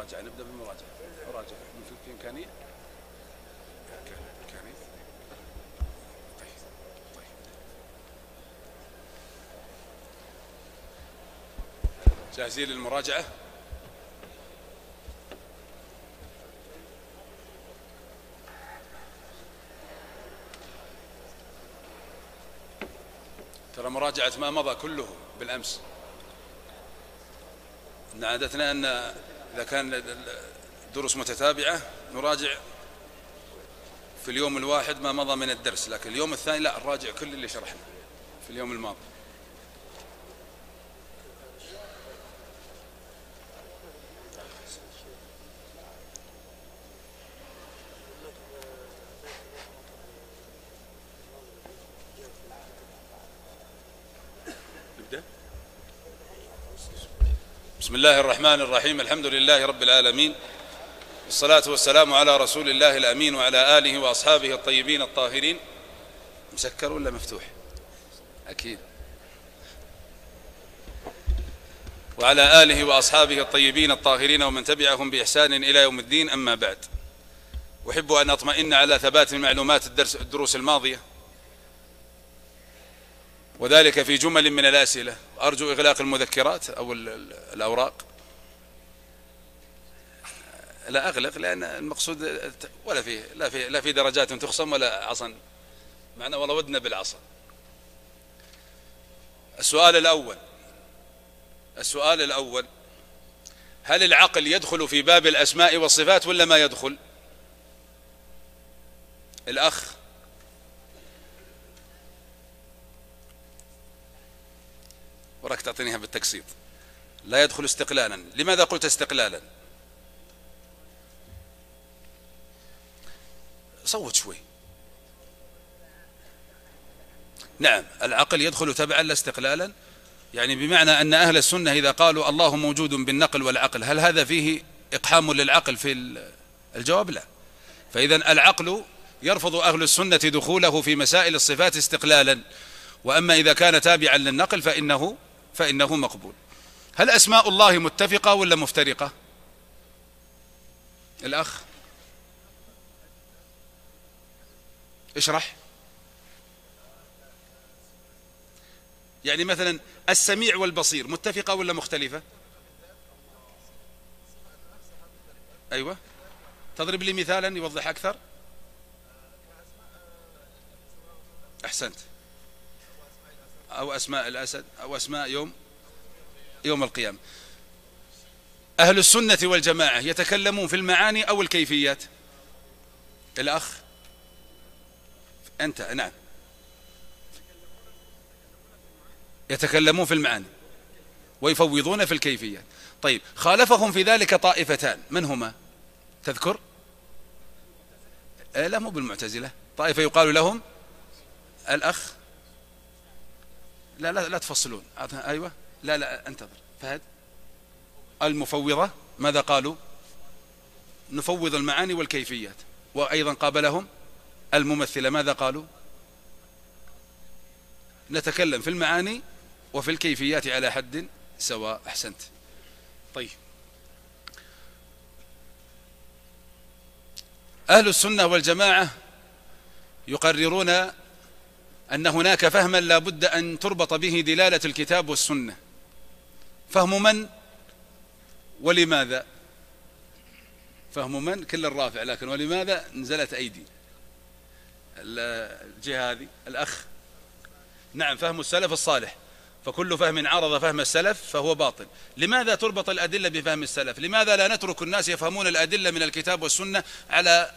بالمراجعة نبدأ بالمراجعة. مراجعة. في إمكانية إمكانية طيب طيب. جاهزين للمراجعة؟ ترى مراجعة ما مضى كله بالأمس. إن عادتنا أن إذا كان الدروس متتابعة نراجع في اليوم الواحد ما مضى من الدرس لكن اليوم الثاني لا نراجع كل اللي شرحنا في اليوم الماضي بسم الله الرحمن الرحيم الحمد لله رب العالمين والصلاة والسلام على رسول الله الأمين وعلى آله وأصحابه الطيبين الطاهرين مسكر ولا مفتوح أكيد وعلى آله وأصحابه الطيبين الطاهرين ومن تبعهم بإحسان إلى يوم الدين أما بعد أحب أن أطمئن على ثبات المعلومات الدرس الدروس الماضية وذلك في جمل من الأسئلة أرجو إغلاق المذكرات أو الأوراق. لا أغلق لأن المقصود ولا في لا في لا في درجات تخصم ولا عصا. معنا والله ودنا بالعصا. السؤال الأول السؤال الأول هل العقل يدخل في باب الأسماء والصفات ولا ما يدخل؟ الأخ وراك تعطينيها بالتقسيط. لا يدخل استقلالا. لماذا قلت استقلالا؟ صوت شوي. نعم العقل يدخل تبعا لا استقلالا. يعني بمعنى أن أهل السنة إذا قالوا الله موجود بالنقل والعقل هل هذا فيه إقحام للعقل في الجواب لا. فإذا العقل يرفض أهل السنة دخوله في مسائل الصفات استقلالا. وأما إذا كان تابعا للنقل فإنه فإنه مقبول. هل أسماء الله متفقة ولا مفترقة؟ الأخ. اشرح. يعني مثلا السميع والبصير متفقة ولا مختلفة؟ أيوة. تضرب لي مثالا يوضح أكثر؟ أحسنت. أو أسماء الأسد أو أسماء يوم يوم القيامة. أهل السنة والجماعة يتكلمون في المعاني أو الكيفيات. الأخ أنت نعم. يتكلمون في المعاني ويفوضون في الكيفيات. طيب خالفهم في ذلك طائفتان. من هما؟ تذكر؟ لا مو بالمعتزلة. طائفة يقال لهم الأخ لا لا لا تفصلون. أيوة. لا لا انتظر. فهد؟ المفوضة ماذا قالوا؟ نفوض المعاني والكيفيات. وأيضا قابلهم الممثلة ماذا قالوا؟ نتكلم في المعاني وفي الكيفيات على حد سواء أحسنت. طيب. أهل السنة والجماعة يقررون أن هناك فهما لا بد أن تربط به دلالة الكتاب والسنة. فهم من؟ ولماذا؟ فهم من؟ كل الرافع لكن ولماذا نزلت أيدي؟ الجهة هذه؟ الأخ؟ نعم فهم السلف الصالح. فكل فهم عرض فهم السلف فهو باطل. لماذا تربط الأدلة بفهم السلف؟ لماذا لا نترك الناس يفهمون الأدلة من الكتاب والسنة على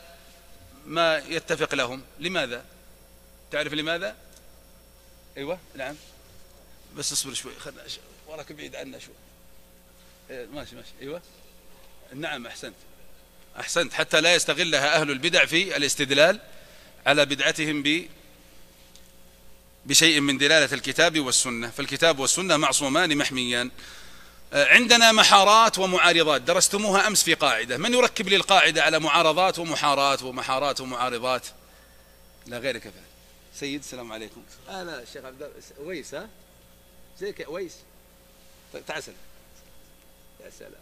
ما يتفق لهم؟ لماذا؟ تعرف لماذا؟ أيوه نعم. بس اصبر شوي خلنا وراك بعيد عنا شوي. إيه، ماشي ماشي. أيوه. نعم أحسنت. أحسنت. حتى لا يستغلها أهل البدع في الاستدلال على بدعتهم ب بشيء من دلالة الكتاب والسنة. فالكتاب والسنة معصومان محميان. آه، عندنا محارات ومعارضات. درستموها أمس في قاعدة. من يركب لي القاعدة على معارضات ومحارات ومحارات ومعارضات؟ لا غيرك فعل سيد السلام عليكم. أنا الشيخ عبد أويس ها؟ زيك أويس؟ طيب تعال سلام. يا سلام.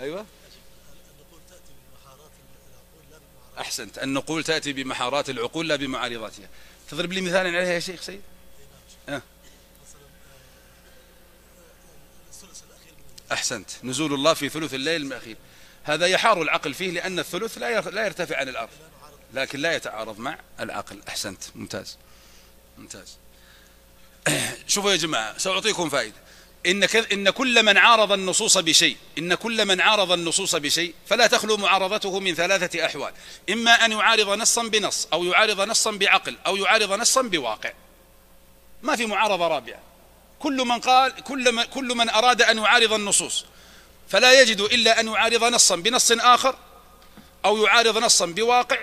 أيوة. أحسنت. النقول تأتي بمحارات العقول لا بمعارضاتها. تضرب لي مثال عليها يا شيخ سيد؟ أه. أحسنت. نزول الله في ثلث الليل الأخير. هذا يحار العقل فيه لأن الثلث لا يرتفع عن الأرض لكن لا يتعارض مع العقل. أحسنت. ممتاز. ممتاز. شوفوا يا جماعة سأعطيكم فائدة. إن, إن كل من عارض النصوص بشيء إن كل من عارض النصوص بشيء فلا تخلو معارضته من ثلاثة أحوال. إما أن يعارض نصا بنص أو يعارض نصا بعقل أو يعارض نصا بواقع. ما في معارضة رابعة. كل من قال كل من, كل من أراد أن يعارض النصوص فلا يجد إلا أن يعارض نصا بنص آخر أو يعارض نصا بواقع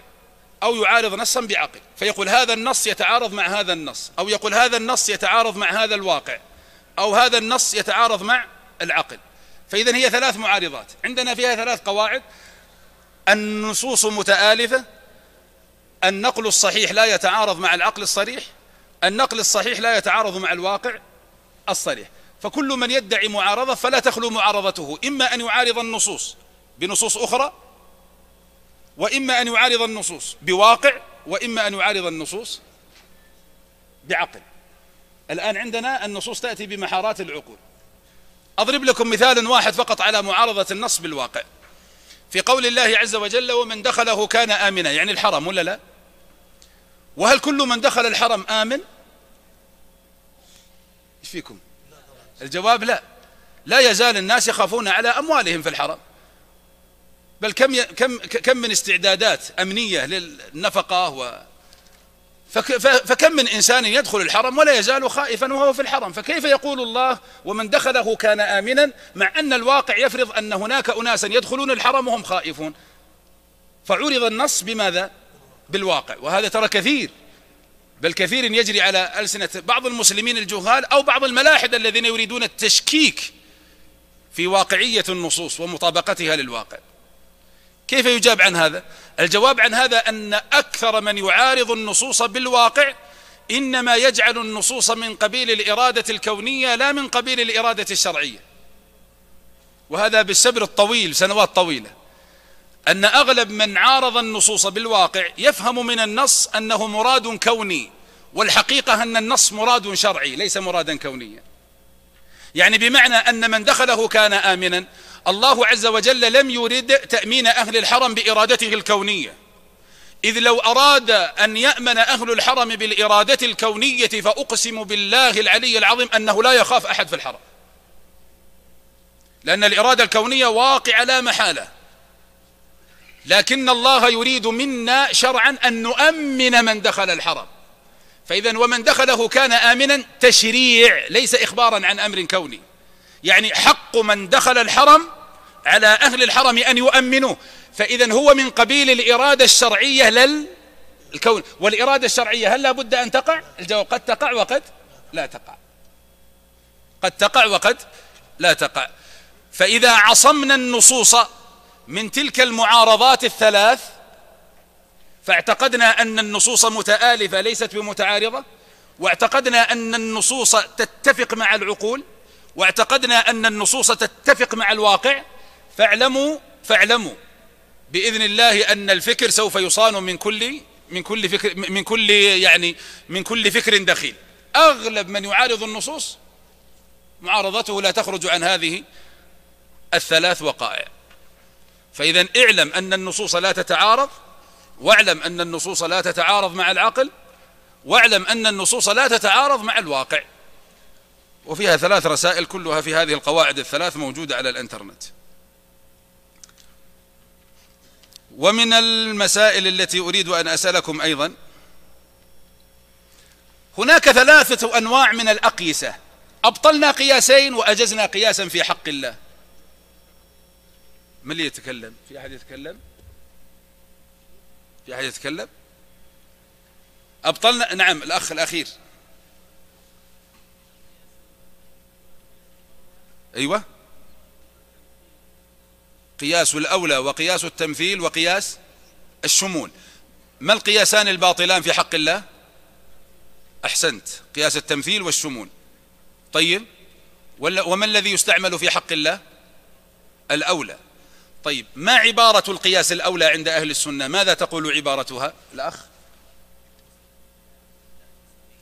أو يعارض نصا بعقل فيقول هذا النص يتعارض مع هذا النص أو يقول هذا النص يتعارض مع هذا الواقع أو هذا النص يتعارض مع العقل فإذا هي ثلاث معارضات. عندنا فيها ثلاث قواعد. النصوص متآلفة النقل الصحيح لا يتعارض مع العقل الصريح النقل الصحيح لا يتعارض مع الواقع الصريح. فكل من يدعي معارضة فلا تخلو معارضته. إما أن يعارض النصوص بنصوص أخرى وإما أن يعارض النصوص بواقع وإما أن يعارض النصوص بعقل. الآن عندنا النصوص تأتي بمحارات العقول. أضرب لكم مثالا واحد فقط على معارضة النص بالواقع. في قول الله عز وجل ومن دخله كان آمنا. يعني الحرم ولا لا؟ وهل كل من دخل الحرم آمن؟ إيش فيكم؟ الجواب لا. لا يزال الناس يخافون على أموالهم في الحرم. بل كم كم كم من استعدادات أمنية للنفقة و فكم من إنسان يدخل الحرم ولا يزال خائفا وهو في الحرم. فكيف يقول الله ومن دخله كان آمنا مع أن الواقع يفرض أن هناك أناسا يدخلون الحرم وهم خائفون؟ فعرض النص بماذا؟ بالواقع. وهذا ترى كثير. بل كثير يجري على ألسنة بعض المسلمين الجهال أو بعض الملاحدة الذين يريدون التشكيك في واقعية النصوص ومطابقتها للواقع. كيف يجاب عن هذا؟ الجواب عن هذا أن أكثر من يعارض النصوص بالواقع إنما يجعل النصوص من قبيل الإرادة الكونية لا من قبيل الإرادة الشرعية. وهذا بالسبر الطويل سنوات طويلة. أن أغلب من عارض النصوص بالواقع يفهم من النص أنه مراد كوني والحقيقة أن النص مراد شرعي ليس مرادا كونيا. يعني بمعنى أن من دخله كان آمنا الله عز وجل لم يرد تأمين أهل الحرم بإرادته الكونية. إذ لو أراد أن يأمن أهل الحرم بالإرادة الكونية فأقسم بالله العلي العظيم أنه لا يخاف أحد في الحرم. لأن الإرادة الكونية واقعة لا محالة. لكن الله يريد منا شرعا أن نؤمن من دخل الحرم. فإذا ومن دخله كان آمنا تشريع ليس إخبارا عن أمر كوني. يعني حق من دخل الحرم على أهل الحرم أن يؤمنوه. فإذا هو من قبيل الإرادة الشرعية للكون والإرادة الشرعية هل لا بد أن تقع؟ الجواب قد تقع وقد لا تقع. قد تقع وقد لا تقع. فإذا عصمنا النصوص من تلك المعارضات الثلاث فاعتقدنا أن النصوص متآلفة ليست بمتعارضة واعتقدنا أن النصوص تتفق مع العقول واعتقدنا أن النصوص تتفق مع الواقع. فاعلموا فاعلموا بإذن الله أن الفكر سوف يصان من كل من كل فكر من كل يعني من كل فكر دخيل. أغلب من يعارض النصوص معارضته لا تخرج عن هذه الثلاث وقائع. فإذا اعلم أن النصوص لا تتعارض واعلم أن النصوص لا تتعارض مع العقل واعلم أن النصوص لا تتعارض مع الواقع. وفيها ثلاث رسائل كلها في هذه القواعد الثلاث موجودة على الإنترنت. ومن المسائل التي أريد أن أسألكم أيضا هناك ثلاثة أنواع من الأقيسة. أبطلنا قياسين وأجزنا قياسا في حق الله. من اللي يتكلم؟ في أحد يتكلم؟ في أحد يتكلم؟ أبطلنا؟ نعم الأخ الأخير. أيوة. قياس الأولى وقياس التمثيل وقياس الشمول. ما القياسان الباطلان في حق الله؟ أحسنت. قياس التمثيل والشمول. طيب. وما الذي يستعمل في حق الله؟ الأولى. طيب ما عبارة القياس الأولى عند أهل السنة؟ ماذا تقول عبارتها؟ الأخ.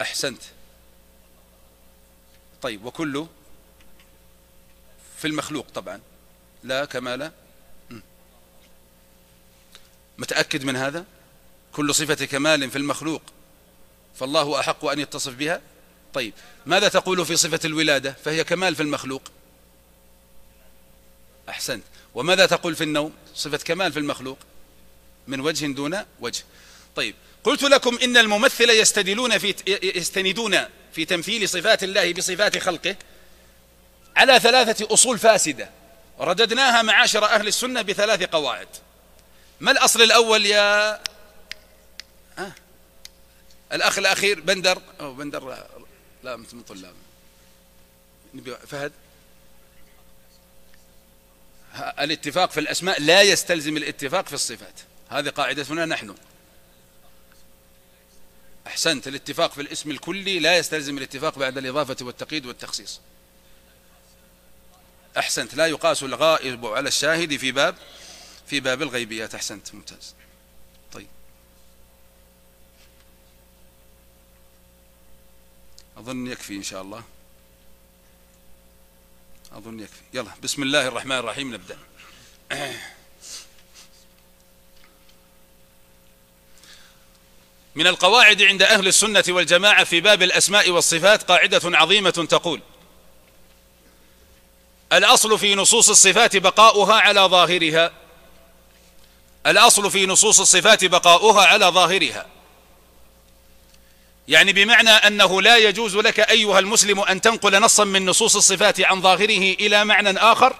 أحسنت. طيب وكله في المخلوق طبعا. لا كما لا. متأكد من هذا؟ كل صفة كمال في المخلوق فالله أحق أن يتصف بها؟ طيب ماذا تقول في صفة الولادة؟ فهي كمال في المخلوق. أحسنت. وماذا تقول في النوم صفة كمال في المخلوق من وجه دون وجه طيب قلت لكم إن الممثل يستدلون في يستندون في تمثيل صفات الله بصفات خلقه على ثلاثة أصول فاسدة رددناها معاشر أهل السنة بثلاث قواعد ما الأصل الأول يا آه. الأخ الأخير بندر أو بندر لا من طلاب فهد الاتفاق في الأسماء لا يستلزم الاتفاق في الصفات. هذه قاعدتنا نحن. أحسنت الاتفاق في الاسم الكلي لا يستلزم الاتفاق بعد الإضافة والتقييد والتخصيص. أحسنت لا يقاس الغائب على الشاهد في باب في باب الغيبيات. أحسنت ممتاز. طيب. أظن يكفي إن شاء الله. أظن يكفي. يلا بسم الله الرحمن الرحيم نبدأ. من القواعد عند أهل السنة والجماعة في باب الأسماء والصفات قاعدة عظيمة تقول الأصل في نصوص الصفات بقاؤها على ظاهرها. الأصل في نصوص الصفات بقاؤها على ظاهرها. يعني بمعنى أنه لا يجوز لك أيها المسلم أن تنقل نصا من نصوص الصفات عن ظاهره إلى معنى آخر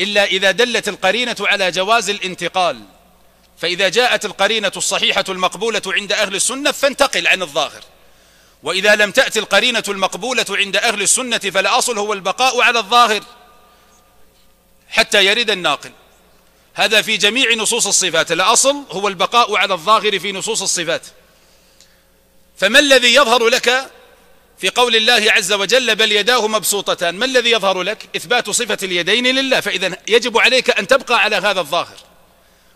إلا إذا دلت القرينة على جواز الانتقال. فإذا جاءت القرينة الصحيحة المقبولة عند أهل السنة فانتقل عن الظاهر. وإذا لم تأتي القرينة المقبولة عند أهل السنة فالأصل هو البقاء على الظاهر حتى يرد الناقل. هذا في جميع نصوص الصفات. الأصل هو البقاء على الظاهر في نصوص الصفات. فما الذي يظهر لك في قول الله عز وجل بل يداه مبسوطتان؟ ما الذي يظهر لك؟ إثبات صفة اليدين لله فإذا يجب عليك أن تبقى على هذا الظاهر.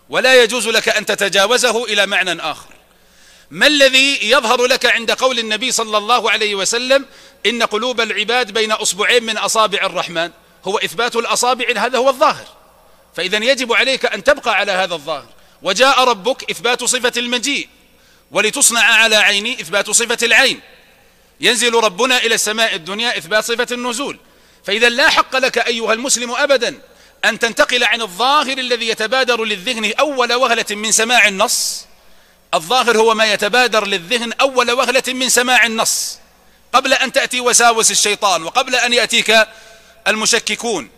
ولا يجوز لك أن تتجاوزه إلى معنى آخر. ما الذي يظهر لك عند قول النبي صلى الله عليه وسلم؟ إن قلوب العباد بين أصبعين من أصابع الرحمن. هو إثبات الأصابع هذا هو الظاهر. فإذا يجب عليك أن تبقى على هذا الظاهر. وجاء ربك إثبات صفة المجيء. ولتصنع على عيني إثبات صفة العين. ينزل ربنا إلى السماء الدنيا إثبات صفة النزول. فإذا لا حق لك أيها المسلم أبدا أن تنتقل عن الظاهر الذي يتبادر للذهن أول وهلة من سماع النص. الظاهر هو ما يتبادر للذهن أول وهلة من سماع النص. قبل أن تأتي وساوس الشيطان وقبل أن يأتيك المشككون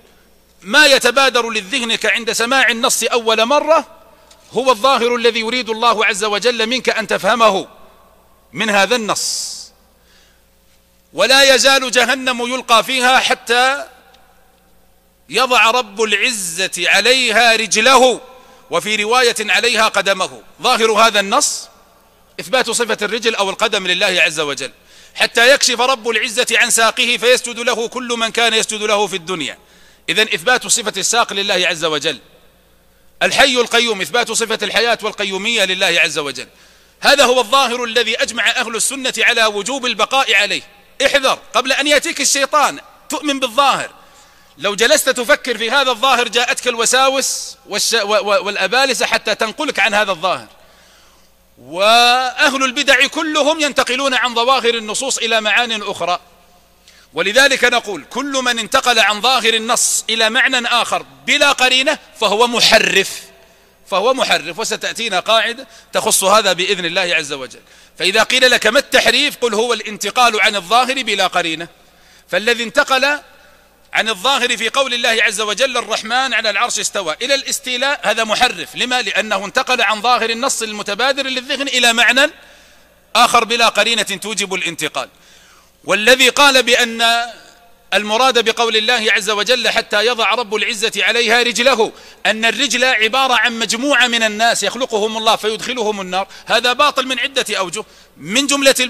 ما يتبادر للذهنك عند سماع النص أول مرة هو الظاهر الذي يريد الله عز وجل منك أن تفهمه من هذا النص. ولا يزال جهنم يلقى فيها حتى يضع رب العزة عليها رجله وفي رواية عليها قدمه. ظاهر هذا النص إثبات صفة الرجل أو القدم لله عز وجل. حتى يكشف رب العزة عن ساقه فيسجد له كل من كان يسجد له في الدنيا. إذا إثبات صفة الساق لله عز وجل. الحي القيوم إثبات صفة الحياة والقيومية لله عز وجل. هذا هو الظاهر الذي أجمع أهل السنة على وجوب البقاء عليه. احذر قبل أن يأتيك الشيطان تؤمن بالظاهر. لو جلست تفكر في هذا الظاهر جاءتك الوساوس والأبالسة حتى تنقلك عن هذا الظاهر. وأهل البدع كلهم ينتقلون عن ظواهر النصوص إلى معان أخرى. ولذلك نقول كل من انتقل عن ظاهر النص إلى معنى آخر بلا قرينة فهو محرف فهو محرف وستأتينا قاعدة تخص هذا بإذن الله عز وجل. فإذا قيل لك ما التحريف قل هو الانتقال عن الظاهر بلا قرينة. فالذي انتقل عن الظاهر في قول الله عز وجل الرحمن على العرش استوى إلى الاستيلاء هذا محرف. لما؟ لأنه انتقل عن ظاهر النص المتبادر للذهن إلى معنى آخر بلا قرينة توجب الانتقال. والذي قال بأن المراد بقول الله عز وجل حتى يضع رب العزة عليها رجله أن الرجل عبارة عن مجموعة من الناس يخلقهم الله فيدخلهم النار. هذا باطل من عدة أوجه. من جملة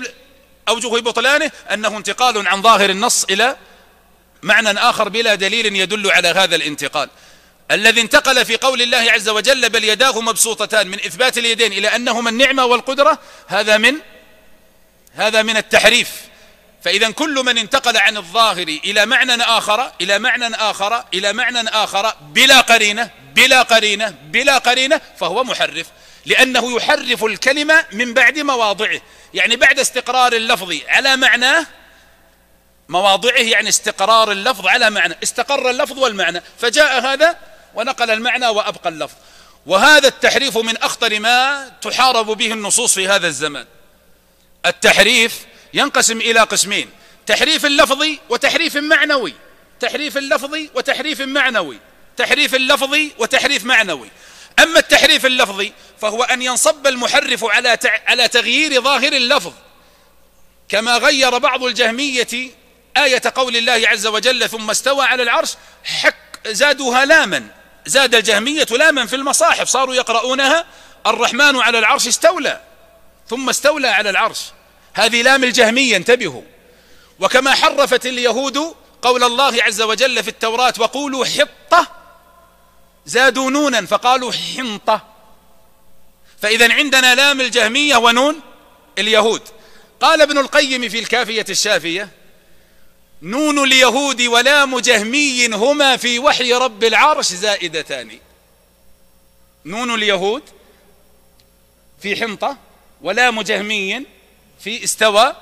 أوجه بطلانه أنه انتقال عن ظاهر النص إلى معنى آخر بلا دليل يدل على هذا الانتقال. الذي انتقل في قول الله عز وجل بل يداه مبسوطتان من إثبات اليدين إلى أنهما النعمة والقدرة هذا من هذا من التحريف. فإذا كل من انتقل عن الظاهر إلى معنى آخر إلى معنى آخر إلى معنى آخر بلا قرينة بلا قرينة بلا قرينة فهو محرف. لأنه يحرف الكلمة من بعد مواضعه. يعني بعد استقرار اللفظ على معناه مواضعه يعني استقرار اللفظ على معنى. استقر اللفظ والمعنى. فجاء هذا ونقل المعنى وأبقى اللفظ. وهذا التحريف من أخطر ما تحارب به النصوص في هذا الزمان. التحريف ينقسم إلى قسمين. تحريف اللفظي وتحريف معنوي. تحريف اللفظي وتحريف معنوي. تحريف اللفظي وتحريف معنوي. أما التحريف اللفظي فهو أن ينصب المحرف على على تغيير ظاهر اللفظ. كما غير بعض الجهمية آية قول الله عز وجل ثم استوى على العرش حك زادوها لاما. زاد الجهمية لاما في المصاحف. صاروا يقرؤونها الرحمن على العرش استولى. ثم استولى على العرش. هذه لام الجهمية انتبهوا. وكما حرفت اليهود قول الله عز وجل في التوراة وقولوا حطة زادوا نونا فقالوا حنطة. فإذا عندنا لام الجهمية ونون اليهود. قال ابن القيم في الكافية الشافية نون اليهود ولام جهمي هما في وحي رب العرش زائدتان. نون اليهود في حنطة ولام جهمي في استوى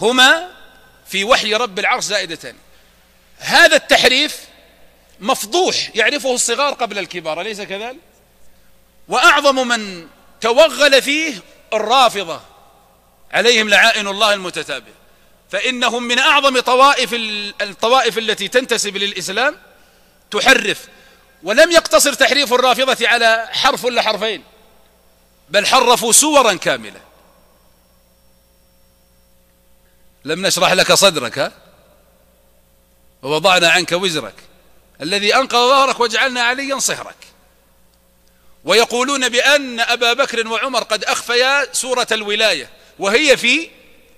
هما في وحي رب العرش زائدتان. هذا التحريف مفضوح يعرفه الصغار قبل الكبار أليس كذلك؟ وأعظم من توغل فيه الرافضة عليهم لعائن الله المتتابع. فإنهم من أعظم طوائف الطوائف التي تنتسب للإسلام تحرف. ولم يقتصر تحريف الرافضة على حرف ولا حرفين بل حرفوا سورا كاملة. لم نشرح لك صدرك ها؟ ووضعنا عنك وزرك. الذي أنقذ ظهرك وجعلنا عليا صهرك. ويقولون بأن أبا بكر وعمر قد أخفيا سورة الولاية وهي في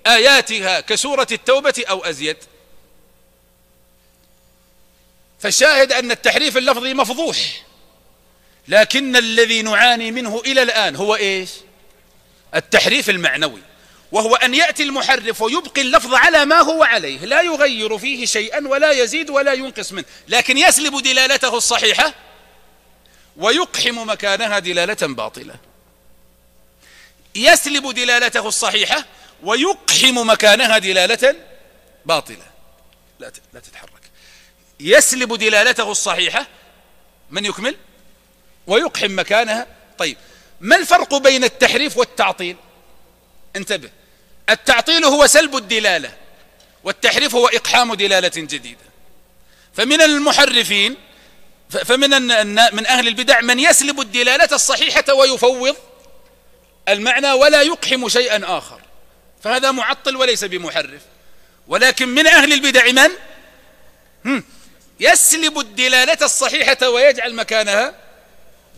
آياتها كسورة التوبة أو أزيد. فالشاهد أن التحريف اللفظي مفضوح. لكن الذي نعاني منه إلى الآن هو إيش؟ التحريف المعنوي. وهو أن يأتي المحرف ويبقي اللفظ على ما هو عليه. لا يغير فيه شيئا ولا يزيد ولا ينقص منه. لكن يسلب دلالته الصحيحة ويقحم مكانها دلالة باطلة. يسلب دلالته الصحيحة ويقحم مكانها دلالة باطلة. لا لا تتحرك. يسلب دلالته الصحيحة من يكمل؟ ويقحم مكانها. طيب ما الفرق بين التحريف والتعطيل؟ انتبه. التعطيل هو سلب الدلالة والتحريف هو إقحام دلالة جديدة. فمن المحرفين فمن من أهل البدع من يسلب الدلالة الصحيحة ويفوض المعنى ولا يقحم شيئا آخر. فهذا معطل وليس بمحرف. ولكن من أهل البدع من؟ يسلب الدلالة الصحيحة ويجعل مكانها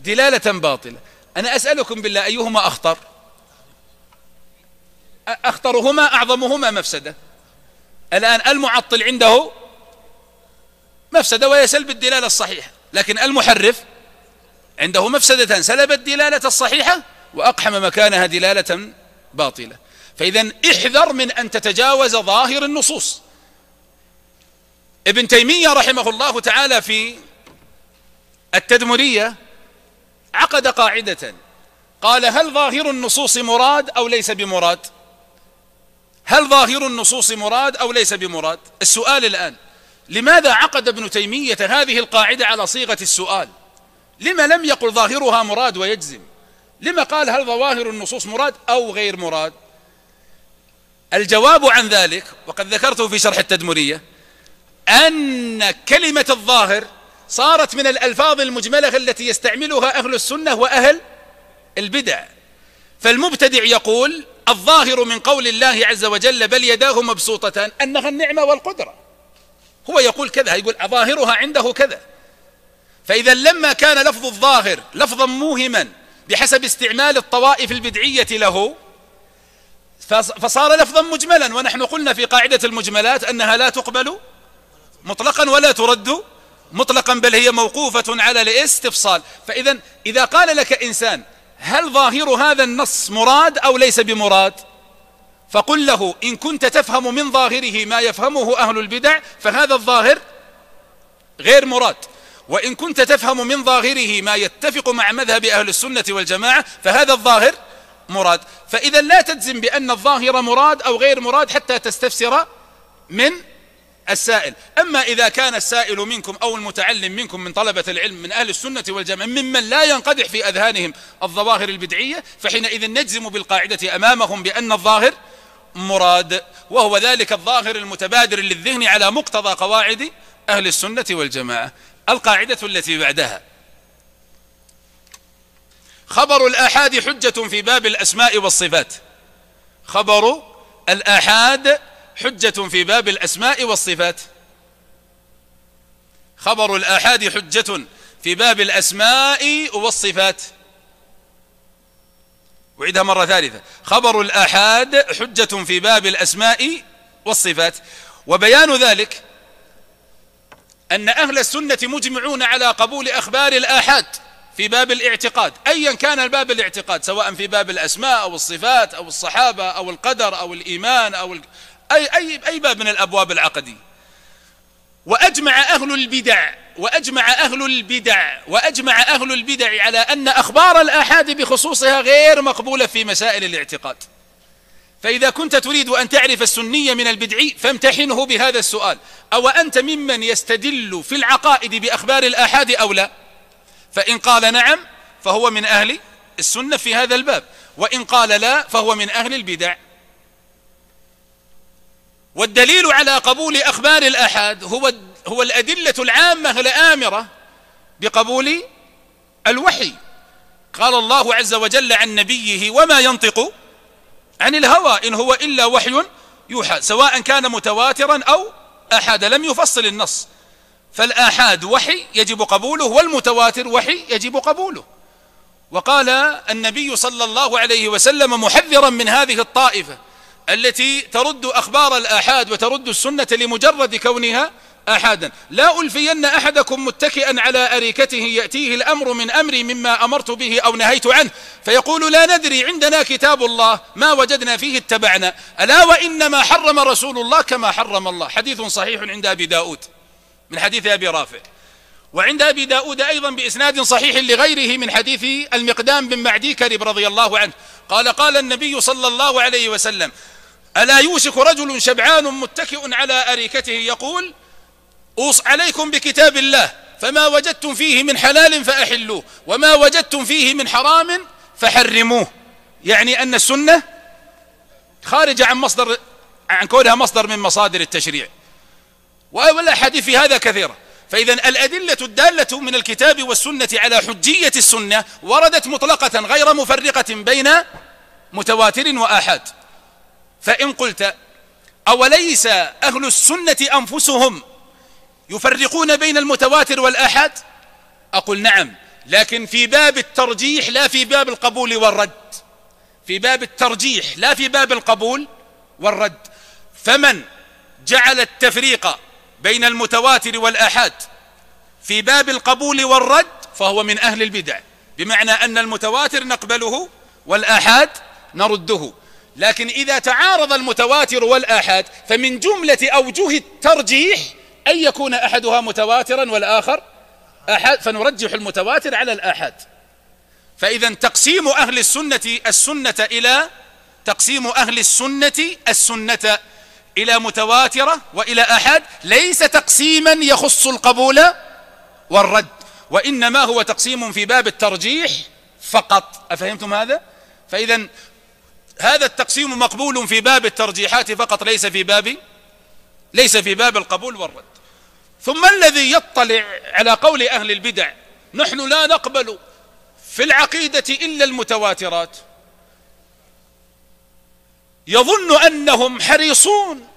دلالة باطلة. أنا أسألكم بالله أيهما أخطر؟ أخطرهما أعظمهما مفسدة. الآن المعطل عنده مفسدة وهي سلب الدلالة الصحيحة لكن المحرف عنده مفسدتان سلب الدلالة الصحيحة وأقحم مكانها دلالة باطلة. فإذا احذر من أن تتجاوز ظاهر النصوص. ابن تيمية رحمه الله تعالى في التدمرية عقد قاعدة قال هل ظاهر النصوص مراد أو ليس بمراد؟ هل ظاهر النصوص مراد أو ليس بمراد؟ السؤال الآن لماذا عقد ابن تيمية هذه القاعدة على صيغة السؤال؟ لما لم يقل ظاهرها مراد ويجزم؟ لما قال هل ظواهر النصوص مراد أو غير مراد؟ الجواب عن ذلك وقد ذكرته في شرح التدمرية أن كلمة الظاهر صارت من الألفاظ المجملة التي يستعملها أهل السنة وأهل البدع. فالمبتدع يقول الظاهر من قول الله عز وجل بل يداه مبسوطتان أنها النعمة والقدرة. هو يقول كذا يقول ظاهرها عنده كذا. فإذا لما كان لفظ الظاهر لفظا موهما بحسب استعمال الطوائف البدعية له فصار لفظا مجملا. ونحن قلنا في قاعدة المجملات أنها لا تقبل مطلقا ولا ترد مطلقا بل هي موقوفة على الاستفصال. فإذا إذا قال لك إنسان هل ظاهر هذا النص مراد أو ليس بمراد؟ فقل له إن كنت تفهم من ظاهره ما يفهمه أهل البدع فهذا الظاهر غير مراد. وإن كنت تفهم من ظاهره ما يتفق مع مذهب أهل السنة والجماعة فهذا الظاهر مراد. فإذا لا تجزم بأن الظاهر مراد أو غير مراد حتى تستفسر من السائل. أما إذا كان السائل منكم أو المتعلم منكم من طلبة العلم من أهل السنة والجماعة ممن لا ينقدح في أذهانهم الظواهر البدعية فحينئذ نجزم بالقاعدة أمامهم بأن الظاهر مراد وهو ذلك الظاهر المتبادر للذهن على مقتضى قواعد أهل السنة والجماعة. القاعدة التي بعدها. خبر الآحاد حجة في باب الأسماء والصفات. خبر الآحاد حجة في باب الأسماء والصفات. خبر الآحاد حجة في باب الأسماء والصفات. وعيدها مرة ثالثة. خبر الآحاد حجة في باب الأسماء والصفات. وبيان ذلك أن أهل السنة مجمعون على قبول أخبار الآحاد في باب الاعتقاد أيا كان الباب الاعتقاد سواء في باب الأسماء أو الصفات أو الصحابة أو القدر أو الإيمان أو أي, أي, أي باب من الأبواب العقدية. وأجمع أهل البدع وأجمع أهل البدع وأجمع أهل البدع على أن أخبار الآحاد بخصوصها غير مقبولة في مسائل الاعتقاد. فإذا كنت تريد أن تعرف السنية من البدعي فامتحنه بهذا السؤال. أو أنت ممن يستدل في العقائد بأخبار الآحاد أو لا؟ فإن قال نعم فهو من أهل السنة في هذا الباب. وإن قال لا فهو من أهل البدع. والدليل على قبول أخبار الآحاد هو هو الأدلة العامة الآمرة بقبول الوحي. قال الله عز وجل عن نبيه وما ينطق عن الهوى إن هو إلا وحي يوحى سواء كان متواترا أو أحد لم يفصل النص. فالآحاد وحي يجب قبوله والمتواتر وحي يجب قبوله. وقال النبي صلى الله عليه وسلم محذرا من هذه الطائفة التي ترد أخبار الآحاد وترد السنة لمجرد كونها أحدا لا ألفين أحدكم متكئا على أريكته يأتيه الأمر من أمري مما أمرت به أو نهيت عنه. فيقول لا ندري عندنا كتاب الله ما وجدنا فيه اتبعنا. ألا وإنما حرم رسول الله كما حرم الله. حديث صحيح عند أبي داود من حديث أبي رافع. وعند أبي داود أيضا بإسناد صحيح لغيره من حديث المقدام بن معدي كرب رضي الله عنه. قال قال النبي صلى الله عليه وسلم ألا يوشك رجل شبعان متكئ على أريكته؟ يقول أوص عليكم بكتاب الله فما وجدتم فيه من حلال فأحلوه وما وجدتم فيه من حرام فحرموه. يعني أن السنة خارجة عن مصدر عن كونها مصدر من مصادر التشريع. والأحاديث في هذا كثيرة. فإذا الأدلة الدالة من الكتاب والسنة على حجية السنة وردت مطلقة غير مفرقة بين متواتر وآحاد. فإن قلت أوليس أهل السنة أنفسهم يفرقون بين المتواتر والآحاد؟ أقول نعم لكن في باب الترجيح لا في باب القبول والرد. في باب الترجيح لا في باب القبول والرد. فمن جعل التفريق بين المتواتر والآحاد. في باب القبول والرد فهو من أهل البدع. بمعنى أن المتواتر نقبله والآحاد نرده. لكن إذا تعارض المتواتر والآحاد فمن جملة أوجه الترجيح أن يكون أحدها متواترا والآخر أحد فنرجح المتواتر على الآحاد. فإذا تقسيم أهل السنة السنة إلى تقسيم أهل السنة السنة إلى متواترة وإلى أحد ليس تقسيما يخص القبول والرد وإنما هو تقسيم في باب الترجيح فقط. أفهمتم هذا؟ فإذا هذا التقسيم مقبول في باب الترجيحات فقط ليس في باب ليس في باب القبول والرد. ثم الذي يطلع على قول أهل البدع نحن لا نقبل في العقيدة إلا المتواترات. يظن أنهم حريصون.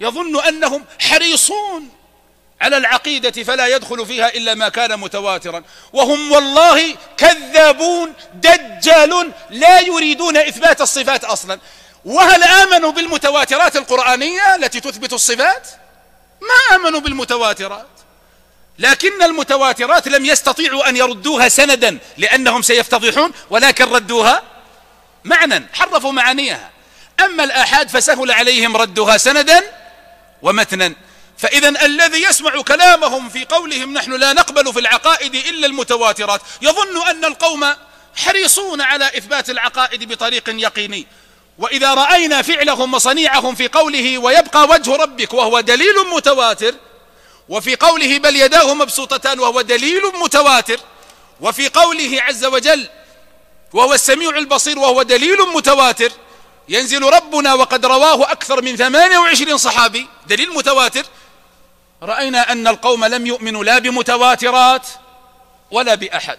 يظن أنهم حريصون على العقيدة فلا يدخل فيها إلا ما كان متواترا. وهم والله كذابون دجالون لا يريدون إثبات الصفات أصلا. وهل آمنوا بالمتواترات القرآنية التي تثبت الصفات؟ ما آمنوا بالمتواترات. لكن المتواترات لم يستطيعوا أن يردوها سندا لأنهم سيفتضحون ولكن ردوها معنى حرفوا معانيها. أما الآحاد فسهل عليهم ردها سندا ومتنا فإذا الذي يسمع كلامهم في قولهم نحن لا نقبل في العقائد إلا المتواترات. يظن أن القوم حريصون على إثبات العقائد بطريق يقيني. وإذا رأينا فعلهم وصنيعهم في قوله ويبقى وجه ربك وهو دليل متواتر وفي قوله بل يداه مبسوطتان وهو دليل متواتر وفي قوله عز وجل وهو السميع البصير وهو دليل متواتر ينزل ربنا وقد رواه أكثر من 28 صحابي. دليل متواتر. رأينا أن القوم لم يؤمنوا لا بمتواترات ولا بأحد.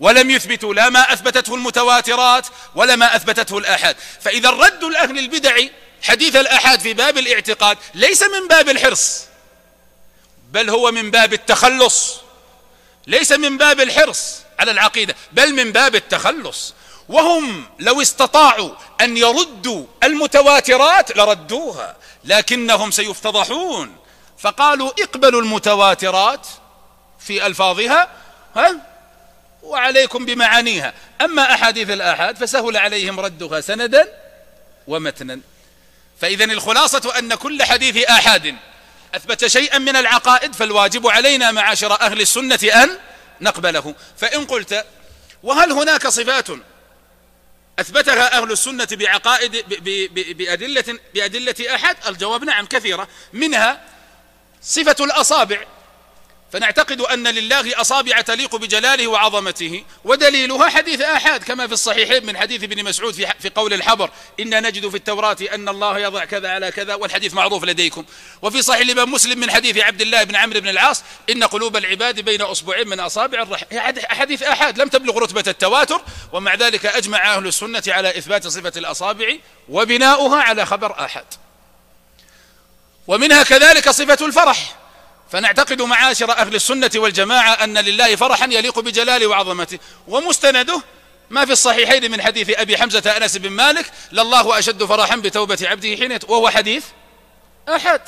ولم يثبتوا لا ما أثبتته المتواترات ولا ما أثبتته الآحاد فإذا الرد الأهل البدع حديث الآحاد في باب الاعتقاد ليس من باب الحرص بل هو من باب التخلص. ليس من باب الحرص على العقيدة بل من باب التخلص. وهم لو استطاعوا أن يردوا المتواترات لردوها لكنهم سيفتضحون. فقالوا اقبلوا المتواترات في ألفاظها ها؟ وعليكم بمعانيها. أما أحاديث الآحاد فسهل عليهم ردها سندا ومتنا. فإذا الخلاصة أن كل حديث آحاد. أثبت شيئا من العقائد فالواجب علينا معاشر أهل السنة أن نقبله. فإن قلت وهل هناك صفات أثبتها أهل السنة بعقائد بأدلة, بأدلة أحد؟ الجواب نعم كثيرة. منها صفة الأصابع. فنعتقد أن لله أصابع تليق بجلاله وعظمته ودليلها حديث آحاد كما في الصحيحين من حديث ابن مسعود في, في قول الحبر إنا نجد في التوراة أن الله يضع كذا على كذا والحديث معروف لديكم. وفي صحيح الإمام مسلم من حديث عبد الله بن عمرو بن العاص إن قلوب العباد بين أصبعين من أصابع الرحم حديث آحاد لم تبلغ رتبة التواتر ومع ذلك أجمع أهل السنة على إثبات صفة الأصابع وبناؤها على خبر آحاد. ومنها كذلك صفة الفرح. فنعتقد معاشر أهل السنة والجماعة أن لله فرحا يليق بجلاله وعظمته. ومستنده ما في الصحيحين من حديث أبي حمزة أنس بن مالك لله أشد فرحا بتوبة عبده حين وهو حديث أحد.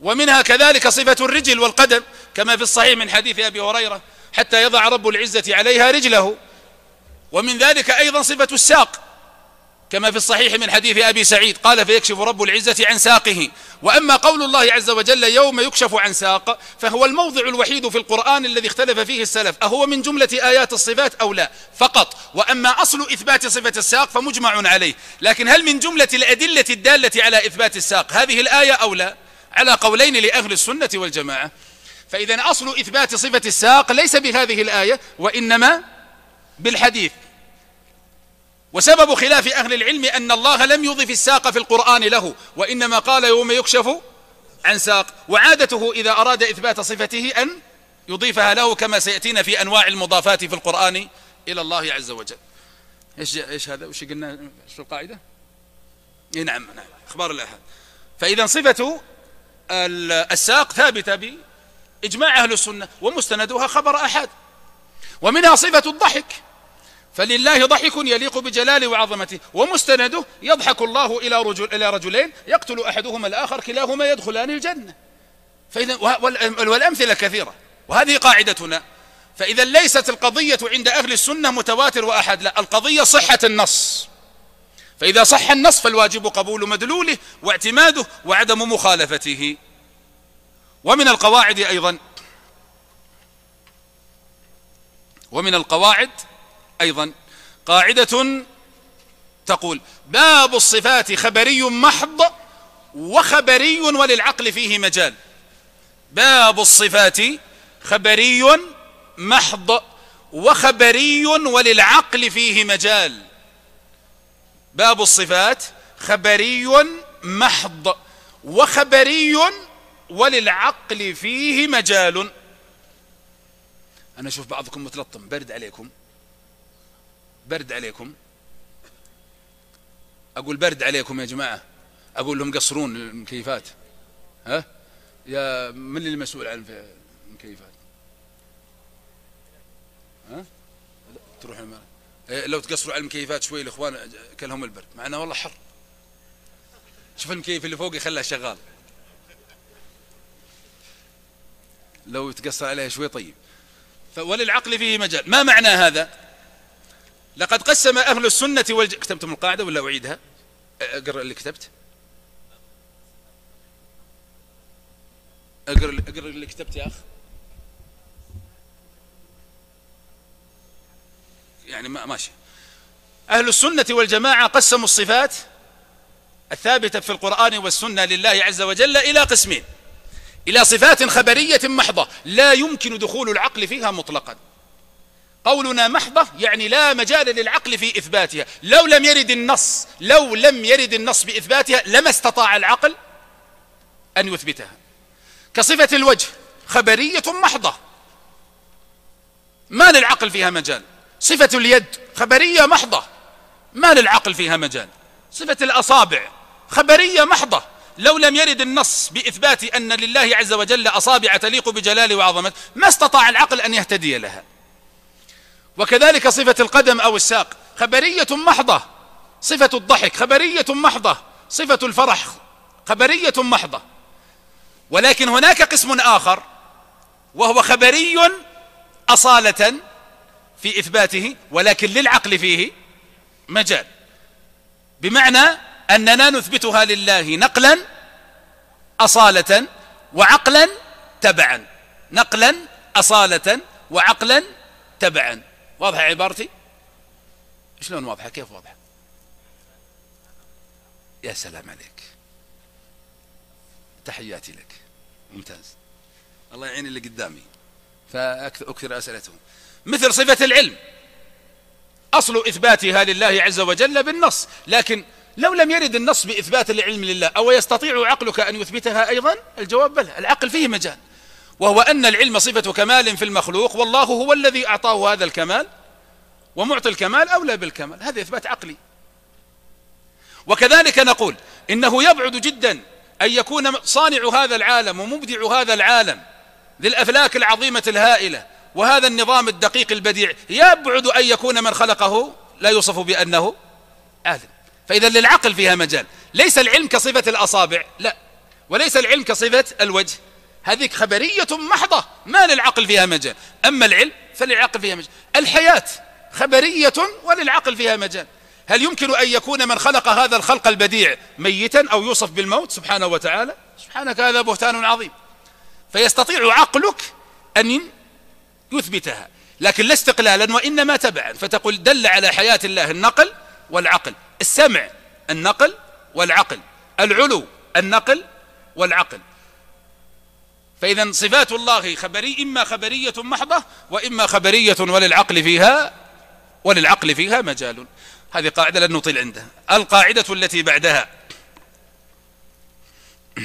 ومنها كذلك صفة الرجل والقدم كما في الصحيح من حديث أبي هريرة حتى يضع رب العزة عليها رجله. ومن ذلك أيضا صفة الساق كما في الصحيح من حديث أبي سعيد قال فيكشف رب العزة عن ساقه. وأما قول الله عز وجل يوم يكشف عن ساق فهو الموضع الوحيد في القرآن الذي اختلف فيه السلف أهو من جملة آيات الصفات أو لا؟ فقط. وأما أصل إثبات صفة الساق فمجمع عليه. لكن هل من جملة الأدلة الدالة على إثبات الساق هذه الآية أو لا؟ على قولين لأهل السنة والجماعة. فإذا أصل إثبات صفة الساق ليس بهذه الآية وإنما بالحديث. وسبب خلاف أهل العلم أن الله لم يضف الساق في القرآن له وإنما قال يوم يكشف عن ساق. وعادته إذا أراد إثبات صفته أن يضيفها له كما سيأتينا في أنواع المضافات في القرآن إلى الله عز وجل. إيش, إيش هذا؟ وش قلنا؟ شو القاعدة؟ إيه نعم نعم. أخبار الأحد فإذا صفة الساق ثابتة بإجماع أهل السنة ومستندها خبر أحد. ومنها صفة الضحك. فلله ضحك يليق بجلاله وعظمته ومستنده يضحك الله إلى رجل إلى رجلين يقتل أحدهما الآخر كلاهما يدخلان الجنة. فإذا والأمثلة كثيرة وهذه قاعدتنا. فإذا ليست القضية عند أهل السنة متواتر وأحد لا القضية صحة النص. فإذا صح النص فالواجب قبول مدلوله واعتماده وعدم مخالفته. ومن القواعد أيضا ومن القواعد أيضا قاعدة تقول باب الصفات خبري محض وخبري وللعقل فيه مجال. باب الصفات خبري محض وخبري وللعقل فيه مجال. باب الصفات خبري محض وخبري وللعقل فيه مجال. أنا أشوف بعضكم متلطم برد عليكم. برد عليكم. أقول برد عليكم يا جماعة. أقول لهم قصرون المكيفات. ها؟ يا من اللي المسؤول عن المكيفات؟ ها؟ تروح إيه، لو تقصروا على المكيفات شوي الإخوان كلهم البرد مع إنه والله حر. شوف المكيف اللي فوقي خلاه شغال. لو تقصر عليه شوي طيب. وللعقل فيه مجال. ما معنى هذا؟ لقد قسم أهل السنة والج... كتبتم القاعدة ولا أعيدها؟ أقرأ اللي كتبت. أقرأ أقرأ اللي كتبت يا أخ. يعني ما ماشي. أهل السنة والجماعة قسموا الصفات الثابتة في القرآن والسنة لله عز وجل إلى قسمين. إلى صفات خبرية محضة لا يمكن دخول العقل فيها مطلقا. قولنا محضة يعني لا مجال للعقل في إثباتها. لو لم يرد النص لو لم يرد النص بإثباتها لما استطاع العقل أن يثبتها. كصفة الوجه خبرية محضة. ما للعقل فيها مجال؟ صفة اليد خبرية محضة. ما للعقل فيها مجال؟ صفة الأصابع خبرية محضة. لو لم يرد النص بإثبات أن لله عز وجل أصابع تليق بجلاله وعظمته ما استطاع العقل أن يهتدي لها. وكذلك صفة القدم أو الساق. خبرية محضة. صفة الضحك خبرية محضة. صفة الفرح خبرية محضة. ولكن هناك قسم آخر وهو خبري أصالة في إثباته ولكن للعقل فيه مجال. بمعنى أننا نثبتها لله نقلا أصالة وعقلا تبعا. نقلا أصالة وعقلا تبعا. واضحة عبارتي؟ شلون واضحة؟ كيف واضحة؟ يا سلام عليك. تحياتي لك. ممتاز. الله يعين اللي قدامي. فأكثر أسئلتهم. مثل صفة العلم. أصل إثباتها لله عز وجل بالنص. لكن لو لم يرد النص بإثبات العلم لله أو يستطيع عقلك أن يثبتها أيضا؟ الجواب بلى. العقل فيه مجال. وهو أن العلم صفة كمال في المخلوق والله هو الذي أعطاه هذا الكمال ومعطي الكمال أولى بالكمال. هذا إثبات عقلي. وكذلك نقول إنه يبعد جدا أن يكون صانع هذا العالم ومبدع هذا العالم ذي الأفلاك العظيمة الهائلة وهذا النظام الدقيق البديع يبعد أن يكون من خلقه. لا يوصف بأنه عالم فإذا للعقل فيها مجال. ليس العلم كصفة الأصابع لا. وليس العلم كصفة الوجه. هذه خبرية محضة. ما للعقل فيها مجال. أما العلم فللعقل فيها مجال. الحياة خبرية وللعقل فيها مجال. هل يمكن أن يكون من خلق هذا الخلق البديع ميتا أو يوصف بالموت؟ سبحانه وتعالى. سبحانك هذا بهتان عظيم. فيستطيع عقلك أن يثبتها. لكن لا استقلالا وإنما تبعا. فتقول دل على حياة الله النقل والعقل. السمع النقل والعقل. العلو النقل والعقل. فإذا صفات الله خبري إما خبرية محضة وإما خبرية وللعقل فيها وللعقل فيها مجال. هذه قاعدة لن نطيل عندها. القاعدة التي بعدها.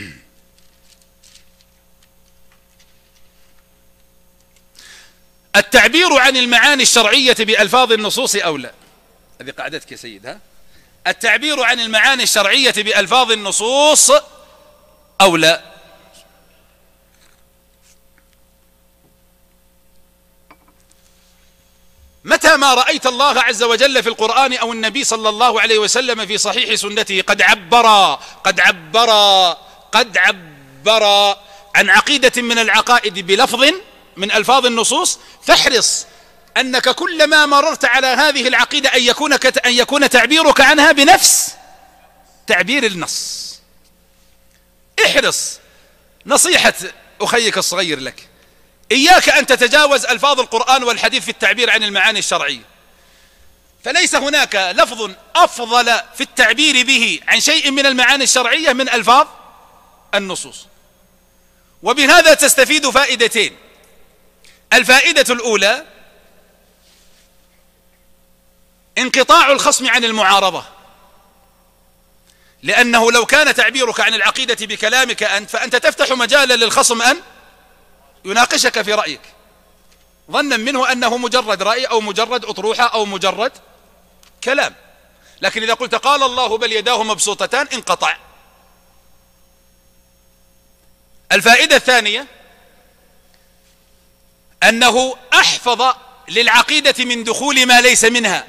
التعبير عن المعاني الشرعية بألفاظ النصوص أولى هذه قاعدتك يا سيد ها؟ التعبير عن المعاني الشرعية بألفاظ النصوص أولى متى ما رأيت الله عز وجل في القرآن أو النبي صلى الله عليه وسلم في صحيح سنته؟ قد عبر قد عبر قد عبر. عن عقيدة من العقائد بلفظ من ألفاظ النصوص فاحرص أنك كلما مررت على هذه العقيدة أن يكون, أن يكون تعبيرك عنها بنفس تعبير النص. احرص. نصيحة أخيك الصغير لك. إياك أن تتجاوز ألفاظ القرآن والحديث في التعبير عن المعاني الشرعية. فليس هناك لفظ أفضل في التعبير به عن شيء من المعاني الشرعية من ألفاظ النصوص. وبهذا تستفيد فائدتين. الفائدة الأولى انقطاع الخصم عن المعارضة. لأنه لو كان تعبيرك عن العقيدة بكلامك أنت فأنت تفتح مجالا للخصم أن يناقشك في رأيك. ظنا منه أنه مجرد رأي أو مجرد أطروحة أو مجرد كلام. لكن إذا قلت قال الله بل يداه مبسوطتان انقطع. الفائدة الثانية أنه أحفظ للعقيدة من دخول ما ليس منها.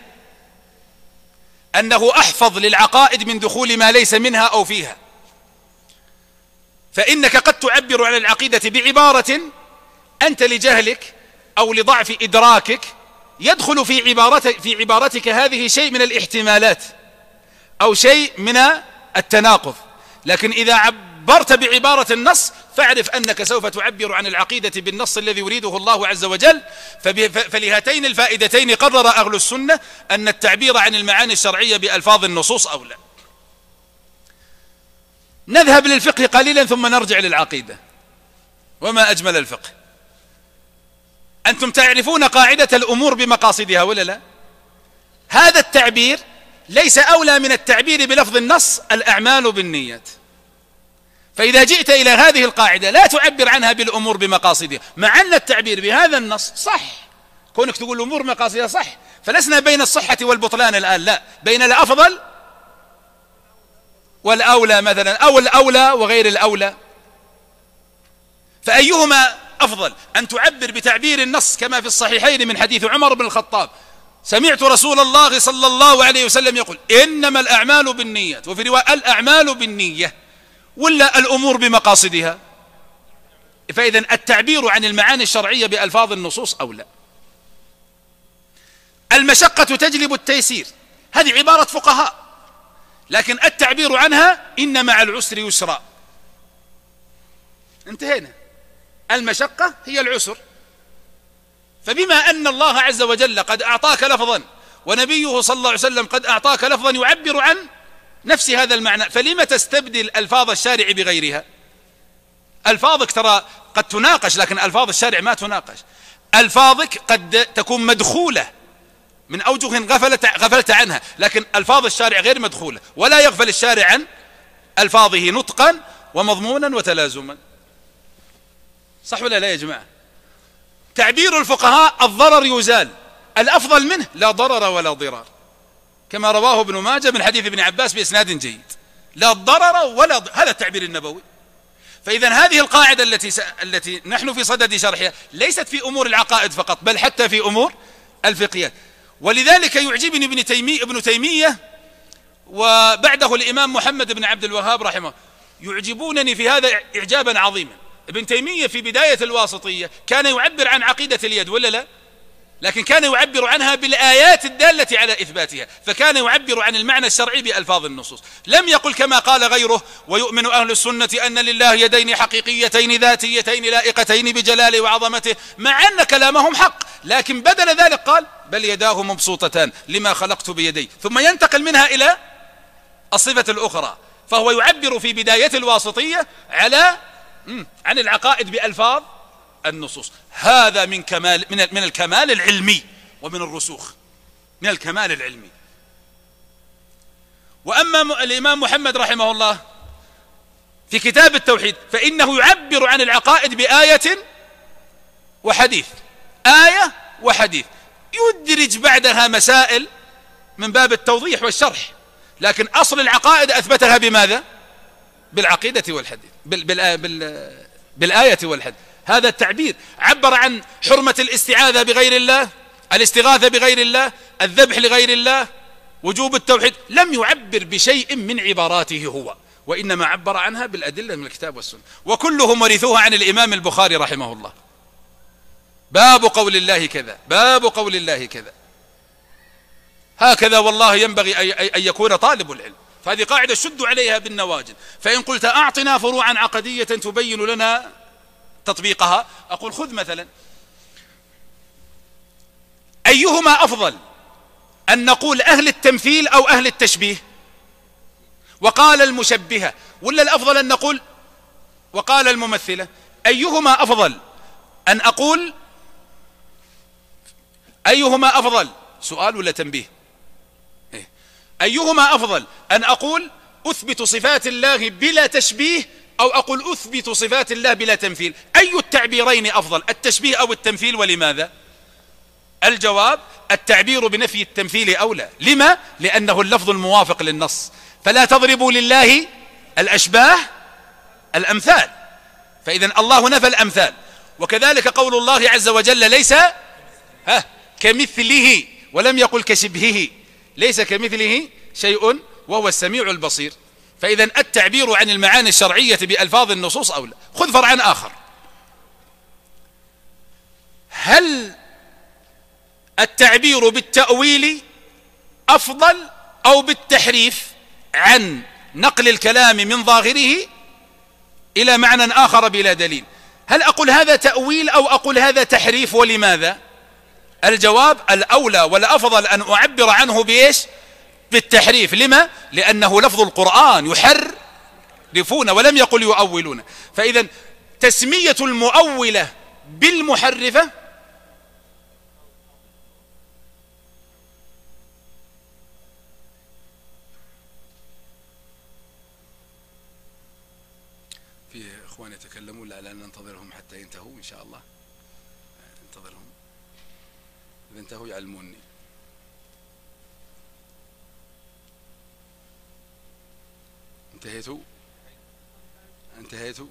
أنه أحفظ للعقائد من دخول ما ليس منها أو فيها. فإنك قد تعبر عن العقيدة بعبارة أنت لجهلك أو لضعف إدراكك يدخل في عبارتك, في عبارتك هذه شيء من الاحتمالات أو شيء من التناقض. لكن إذا عبرت بعبارة النص فاعرف أنك سوف تعبر عن العقيدة بالنص الذي يريده الله عز وجل. فلهاتين الفائدتين قرر أهل السنة أن التعبير عن المعاني الشرعية بألفاظ النصوص أولى نذهب للفقه قليلا ثم نرجع للعقيدة. وما أجمل الفقه. أنتم تعرفون قاعدة الأمور بمقاصدها ولا لا؟ هذا التعبير ليس أولى من التعبير بلفظ النص الأعمال بالنيات. فإذا جئت إلى هذه القاعدة لا تعبر عنها بالأمور بمقاصدها مع أن التعبير بهذا النص صح. كونك تقول الأمور مقاصدها صح فلسنا بين الصحة والبطلان الآن لا. بين الأفضل والأولى مثلا أو الأولى وغير الأولى. فأيهما أفضل أن تعبر بتعبير النص كما في الصحيحين من حديث عمر بن الخطاب. سمعت رسول الله صلى الله عليه وسلم يقول إنما الأعمال بالنيات وفي رواية الأعمال بالنية ولا الأمور بمقاصدها؟ فإذا التعبير عن المعاني الشرعية بألفاظ النصوص أولى المشقة تجلب التيسير هذه عبارة فقهاء لكن التعبير عنها إن مع العسر يسرا. انتهينا. المشقة هي العسر. فبما أن الله عز وجل قد أعطاك لفظا ونبيه صلى الله عليه وسلم قد أعطاك لفظا يعبر عن نفس هذا المعنى فلم تستبدل ألفاظ الشارع بغيرها؟ ألفاظك ترى قد تناقش لكن ألفاظ الشارع ما تناقش. ألفاظك قد تكون مدخولة من أوجه غفلت, غفلت عنها لكن ألفاظ الشارع غير مدخولة ولا يغفل الشارع عن ألفاظه نطقا ومضمونا وتلازما. صح ولا لا يا جماعة؟ تعبير الفقهاء الضرر يزال الأفضل منه لا ضرر ولا ضرار. كما رواه ابن ماجه من حديث ابن عباس بإسناد جيد. لا ضرر ولا ضرر هذا التعبير النبوي. فإذا هذه القاعدة التي س... التي نحن في صدد شرحها ليست في أمور العقائد فقط بل حتى في أمور الفقهيات ولذلك يعجبني ابن تيمية ابن تيمية وبعده الإمام محمد بن عبد الوهاب رحمه يعجبونني في هذا إعجابا عظيما. ابن تيمية في بداية الواسطية كان يعبر عن عقيدة اليد ولا لا؟ لكن كان يعبر عنها بالآيات الدالة على إثباتها فكان يعبر عن المعنى الشرعي بألفاظ النصوص. لم يقل كما قال غيره ويؤمن أهل السنة أن لله يدين حقيقيتين ذاتيتين لائقتين بجلاله وعظمته مع أن كلامهم حق. لكن بدل ذلك قال بل يداه مبسوطتان لما خلقت بيدي. ثم ينتقل منها إلى الصفة الأخرى فهو يعبر في بداية الواسطية على عن العقائد بألفاظ النصوص. هذا من كمال من من الكمال العلمي ومن الرسوخ. من الكمال العلمي. وأما الإمام محمد رحمه الله في كتاب التوحيد فإنه يعبر عن العقائد بآية وحديث. آية وحديث. يدرج بعدها مسائل من باب التوضيح والشرح. لكن أصل العقائد أثبتها بماذا؟ بالعقيدة والحديث بال بال بال بالآية والحديث. هذا التعبير عبر عن حرمة الاستعاذة بغير الله الاستغاثة بغير الله الذبح لغير الله وجوب التوحيد. لم يعبر بشيء من عباراته هو وإنما عبر عنها بالأدلة من الكتاب والسنة. وكلهم ورثوها عن الإمام البخاري رحمه الله. باب قول الله كذا باب قول الله كذا. هكذا والله ينبغي أن يكون طالب العلم. فهذه قاعدة شد عليها بالنواجد فإن قلت أعطنا فروعا عقدية تبين لنا تطبيقها أقول خذ مثلا. أيهما أفضل أن نقول أهل التمثيل أو أهل التشبيه؟ وقال المشبهة ولا الأفضل أن نقول وقال الممثلة أيهما أفضل أن أقول أيهما أفضل؟ سؤال ولا تنبيه؟ أيهما أفضل؟ أن أقول أثبت صفات الله بلا تشبيه أو أقول أثبت صفات الله بلا تمثيل. أي التعبيرين أفضل؟ التشبيه أو التمثيل ولماذا؟ الجواب التعبير بنفي التمثيل أولى. لما؟ لأنه اللفظ الموافق للنص. فلا تضربوا لله الأشباه الأمثال. فإذا الله نفى الأمثال. وكذلك قول الله عز وجل ليس ها كمثله ولم يقل كشبهه. ليس كمثله شيء وهو السميع البصير. فإذا التعبير عن المعاني الشرعية بألفاظ النصوص أولى خذ فرعا آخر. هل التعبير بالتأويل أفضل أو بالتحريف عن نقل الكلام من ظاهره إلى معنى آخر بلا دليل؟ هل أقول هذا تأويل أو أقول هذا تحريف ولماذا؟ الجواب الأولى والأفضل أن أعبر عنه بإيش؟ بالتحريف. لما؟ لأنه لفظ القرآن يحرفون ولم يقل يؤولون. فإذا تسمية المؤولة بالمحرفة انتهوا يعلموني انتهيتوا؟ انتهيتوا؟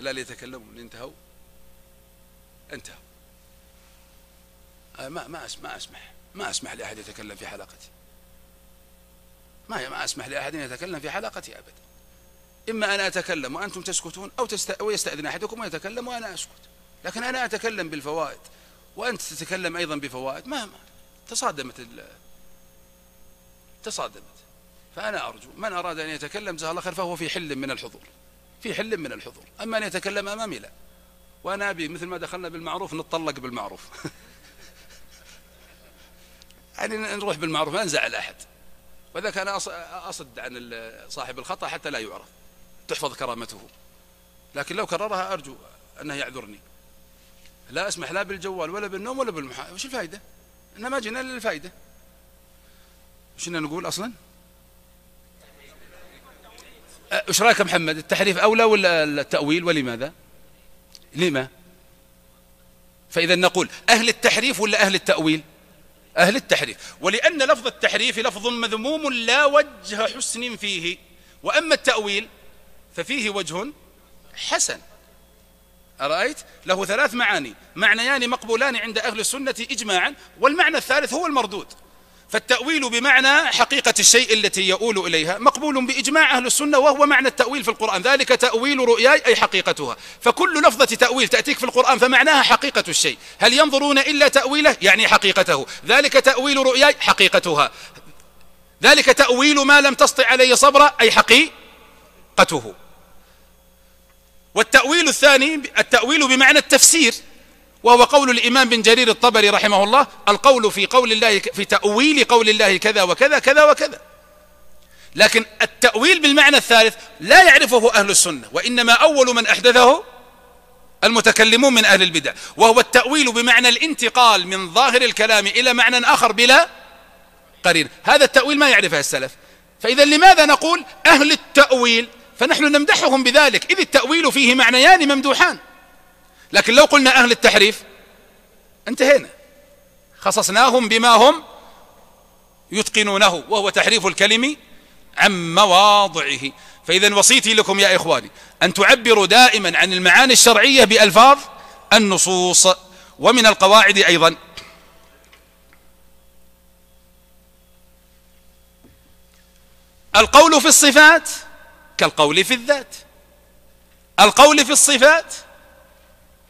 لا ليتكلموا انتهوا. انتهوا ما ما ما أسمح ما أسمح لأحد يتكلم في حلقتي. ما ما أسمح لأحد يتكلم في حلقتي ابدا. إما أنا أتكلم وأنتم تسكتون أو تست... أو يستأذن أحدكم ويتكلم وأنا أسكت. لكن أنا أتكلم بالفوائد. وأنت تتكلم أيضا بفوائد. ما تصادمت تصادمت. فأنا أرجو من أراد أن يتكلم جزاه الله خير فهو في حل من الحضور. في حل من الحضور. أما أن يتكلم أمامي لا. وأنا أبي مثل ما دخلنا بالمعروف نتطلق بالمعروف. يعني نروح بالمعروف ما نزعل أحد. وإذا كان أصد عن صاحب الخطأ حتى لا يعرف. تحفظ كرامته. لكن لو كررها أرجو أنه يعذرني. لا أسمح لا بالجوال ولا بالنوم ولا بالمحا وش الفائدة إحنا ما جينا للفائدة وش نقول أصلا؟ إيش رأيك محمد؟ التحريف أولى ولا التأويل ولماذا؟ لما؟ فإذا نقول أهل التحريف ولا أهل التأويل؟ أهل التحريف. ولأن لفظ التحريف لفظ مذموم لا وجه حسن فيه. وأما التأويل ففيه وجه حسن. أرأيت؟ له ثلاث معاني. معنيان مقبولان عند أهل السنة إجماعا والمعنى الثالث هو المردود. فالتأويل بمعنى حقيقة الشيء التي يؤول إليها مقبول بإجماع أهل السنة وهو معنى التأويل في القرآن. ذلك تأويل رؤياي أي حقيقتها. فكل لفظة تأويل تأتيك في القرآن فمعناها حقيقة الشيء. هل ينظرون إلا تأويله؟ يعني حقيقته. ذلك تأويل رؤياي حقيقتها. ذلك تأويل ما لم تسطع عليه صبرا أي حقيقته. والتأويل الثاني التأويل بمعنى التفسير وهو قول الإمام بن جرير الطبري رحمه الله القول في قول الله في تأويل قول الله كذا وكذا كذا وكذا. لكن التأويل بالمعنى الثالث لا يعرفه أهل السنة وإنما أول من أحدثه المتكلمون من أهل البدع. وهو التأويل بمعنى الانتقال من ظاهر الكلام إلى معنى آخر بلا قرين هذا التأويل ما يعرفه السلف. فإذا لماذا نقول أهل التأويل؟ فنحن نمدحهم بذلك. إذ التأويل فيه معنيان ممدوحان. لكن لو قلنا أهل التحريف انتهينا. خصصناهم بما هم يتقنونه وهو تحريف الكلم عن مواضعه. فإذا وصيتي لكم يا إخواني أن تعبروا دائما عن المعاني الشرعية بألفاظ النصوص ومن القواعد أيضا. القول في الصفات كالقول في الذات. القول في الصفات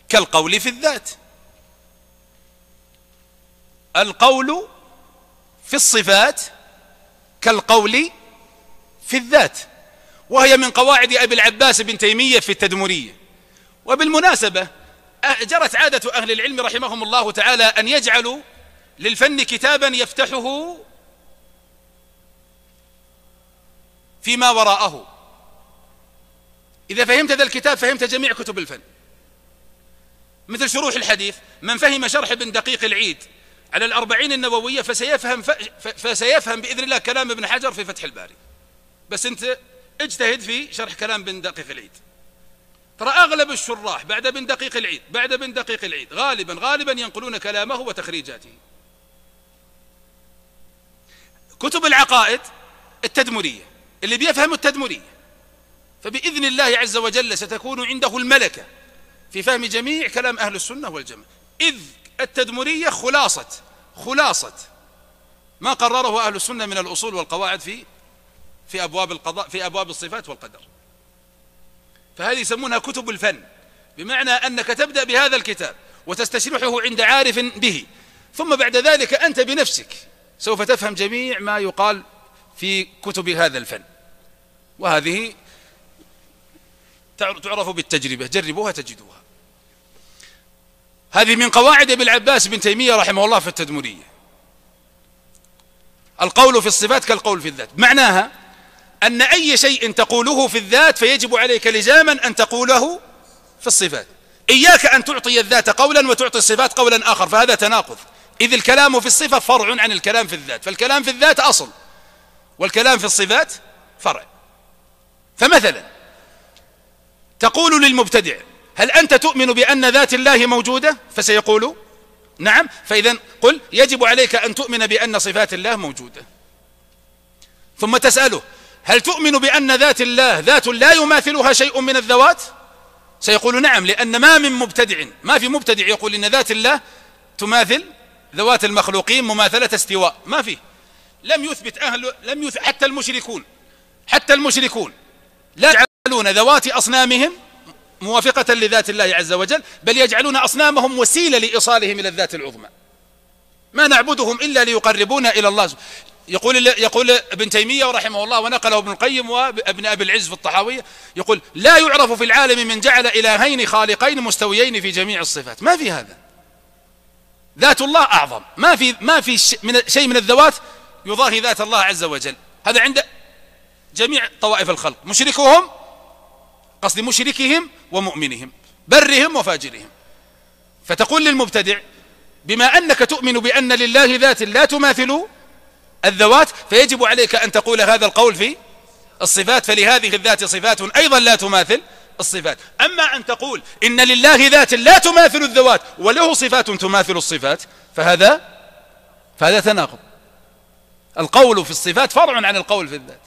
كالقول في الذات. القول في الصفات كالقول في الذات. وهي من قواعد أبي العباس بن تيمية في التدمرية. وبالمناسبة جرت عادة أهل العلم رحمهم الله تعالى أن يجعلوا للفن كتابا يفتحه فيما وراءه. إذا فهمت ذا الكتاب فهمت جميع كتب الفن. مثل شروح الحديث من فهم شرح ابن دقيق العيد على الأربعين النووية فسيفهم, فسيفهم بإذن الله كلام ابن حجر في فتح الباري. بس أنت اجتهد في شرح كلام ابن دقيق العيد. ترى أغلب الشراح بعد ابن دقيق العيد بعد ابن دقيق العيد غالبا غالبا ينقلون كلامه وتخريجاته. كتب العقائد التدمرية اللي بيفهم التدمرية. فبإذن الله عز وجل ستكون عنده الملكة في فهم جميع كلام أهل السنة والجماعة. إذ التدمرية خلاصة خلاصة. ما قرره أهل السنة من الأصول والقواعد في في أبواب القضاء في أبواب الصفات والقدر. فهذه يسمونها كتب الفن بمعنى أنك تبدأ بهذا الكتاب وتستشرحه عند عارف به. ثم بعد ذلك أنت بنفسك سوف تفهم جميع ما يقال في كتب هذا الفن. وهذه تعرف بالتجربة جربوها تجدوها. هذه من قواعد ابن العباس بن تيمية رحمه الله في التدمرية. القول في الصفات كالقول في الذات. معناها أن أي شيء تقوله في الذات فيجب عليك لزاما أن تقوله في الصفات. إياك أن تعطي الذات قولا وتعطي الصفات قولا آخر فهذا تناقض. إذ الكلام في الصفة فرع عن الكلام في الذات فالكلام في الذات أصل والكلام في الصفات فرع. فمثلا تقول للمبتدع هل أنت تؤمن بأن ذات الله موجودة؟ فسيقول نعم. فإذا قل يجب عليك أن تؤمن بأن صفات الله موجودة. ثم تسأله هل تؤمن بأن ذات الله ذات لا يماثلها شيء من الذوات؟ سيقول نعم لأن ما من مبتدع ما في مبتدع يقول إن ذات الله تماثل ذوات المخلوقين مماثلة استواء ما في لم يثبت أهل لم يثبت حتى المشركون حتى المشركون لا يجعلون ذوات أصنامهم موافقة لذات الله عز وجل بل يجعلون أصنامهم وسيلة لإيصالهم إلى الذات العظمى. ما نعبدهم إلا ليقربونا إلى الله. يقول يقول ابن تيمية رحمه الله ونقله ابن القيم وابن أبي العز في الطحاوية يقول لا يعرف في العالم من جعل إلهين خالقين مستويين في جميع الصفات. ما في هذا. ذات الله أعظم. ما في ما في شيء من الذوات يضاهي ذات الله عز وجل. هذا عند جميع طوائف الخلق. مشركهم قصد مشركهم ومؤمنهم برهم وفاجرهم. فتقول للمبتدع بما أنك تؤمن بأن لله ذات لا تماثل الذوات فيجب عليك أن تقول هذا القول في الصفات فلهذه الذات صفات أيضا لا تماثل الصفات. أما أن تقول إن لله ذات لا تماثل الذوات وله صفات تماثل الصفات فهذا فهذا تناقض. القول في الصفات فرع عن القول في الذات.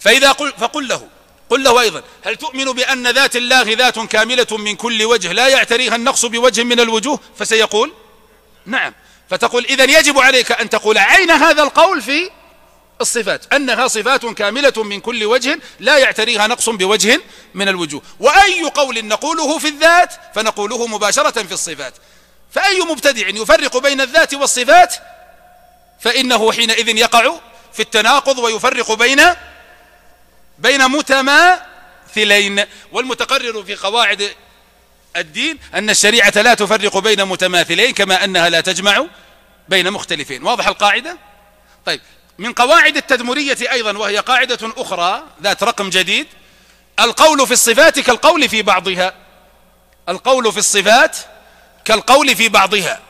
فإذا قل فقل له قل له أيضا هل تؤمن بأن ذات الله ذات كاملة من كل وجه لا يعتريها النقص بوجه من الوجوه؟ فسيقول نعم. فتقول إذا يجب عليك أن تقول عين هذا القول في الصفات؟ أنها صفات كاملة من كل وجه لا يعتريها نقص بوجه من الوجوه. وأي قول نقوله في الذات فنقوله مباشرة في الصفات. فأي مبتدع يفرق بين الذات والصفات فإنه حينئذ يقع في التناقض ويفرق بين بين متماثلين والمتقرر في قواعد الدين أن الشريعة لا تفرق بين متماثلين كما أنها لا تجمع بين مختلفين. واضح القاعدة؟ طيب. من قواعد التدمرية أيضا وهي قاعدة أخرى ذات رقم جديد القول في الصفات كالقول في بعضها. القول في الصفات كالقول في بعضها.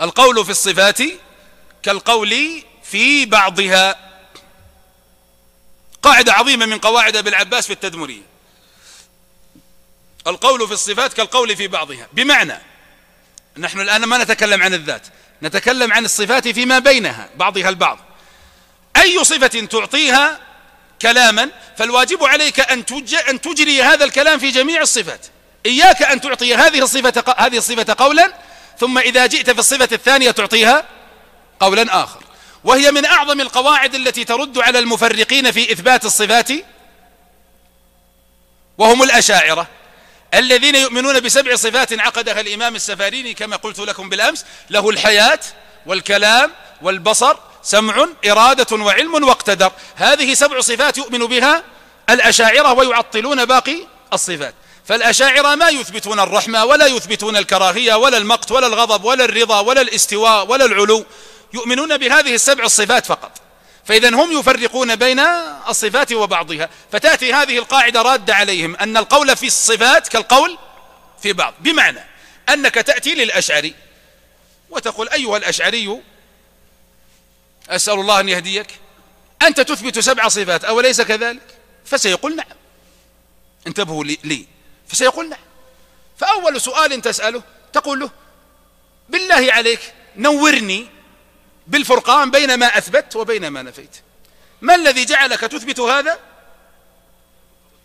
القول في الصفات كالقول في بعضها. قاعدة عظيمة من قواعد ابن العباس في التدمرية. القول في الصفات كالقول في بعضها. بمعنى نحن الآن ما نتكلم عن الذات نتكلم عن الصفات فيما بينها بعضها البعض. أي صفة تعطيها كلاما فالواجب عليك أن, أن تجري هذا الكلام في جميع الصفات. إياك أن تعطي هذه الصفة, هذه الصفة قولا ثم إذا جئت في الصفة الثانية تعطيها قولا آخر. وهي من أعظم القواعد التي ترد على المفرقين في إثبات الصفات وهم الأشاعرة الذين يؤمنون بسبع صفات عقدها الإمام السفاريني كما قلت لكم بالأمس له الحياة والكلام والبصر سمع إرادة وعلم واقتدر. هذه سبع صفات يؤمن بها الأشاعرة ويعطلون باقي الصفات. فالأشاعرة ما يثبتون الرحمة ولا يثبتون الكراهية ولا المقت ولا الغضب ولا الرضا ولا الاستواء ولا العلو. يؤمنون بهذه السبع الصفات فقط. فإذا هم يفرقون بين الصفات وبعضها. فتأتي هذه القاعدة رادة عليهم أن القول في الصفات كالقول في بعض. بمعنى أنك تأتي للأشعري وتقول أيها الأشعري أسأل الله أن يهديك. أنت تثبت سبع صفات أوليس كذلك؟ فسيقول نعم. انتبهوا لي فسيقول نعم. فأول سؤال تسأله تقول له بالله عليك نورني بالفرقان بين ما أثبت وبين ما نفيت. ما الذي جعلك تثبت هذا؟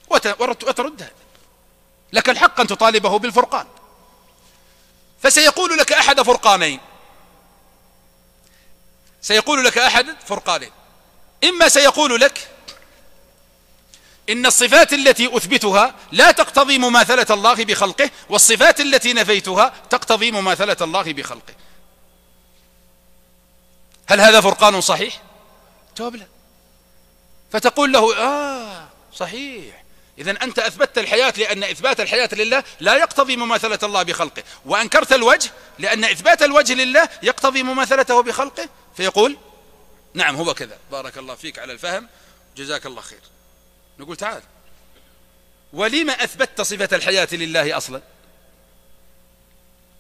وترد هذا. لك الحق أن تطالبه بالفرقان. فسيقول لك أحد فرقانين. سيقول لك أحد فرقانين. إما سيقول لك إن الصفات التي أثبتها لا تقتضي مماثلة الله بخلقه والصفات التي نفيتها تقتضي مماثلة الله بخلقه. هل هذا فرقان صحيح؟ جواب لا. فتقول له آه صحيح. إذا أنت أثبتت الحياة لأن إثبات الحياة لله لا يقتضي مماثلة الله بخلقه. وأنكرت الوجه لأن إثبات الوجه لله يقتضي مماثلته بخلقه. فيقول نعم هو كذا. بارك الله فيك على الفهم. جزاك الله خير. نقول تعال. ولما أثبتت صفة الحياة لله أصلا؟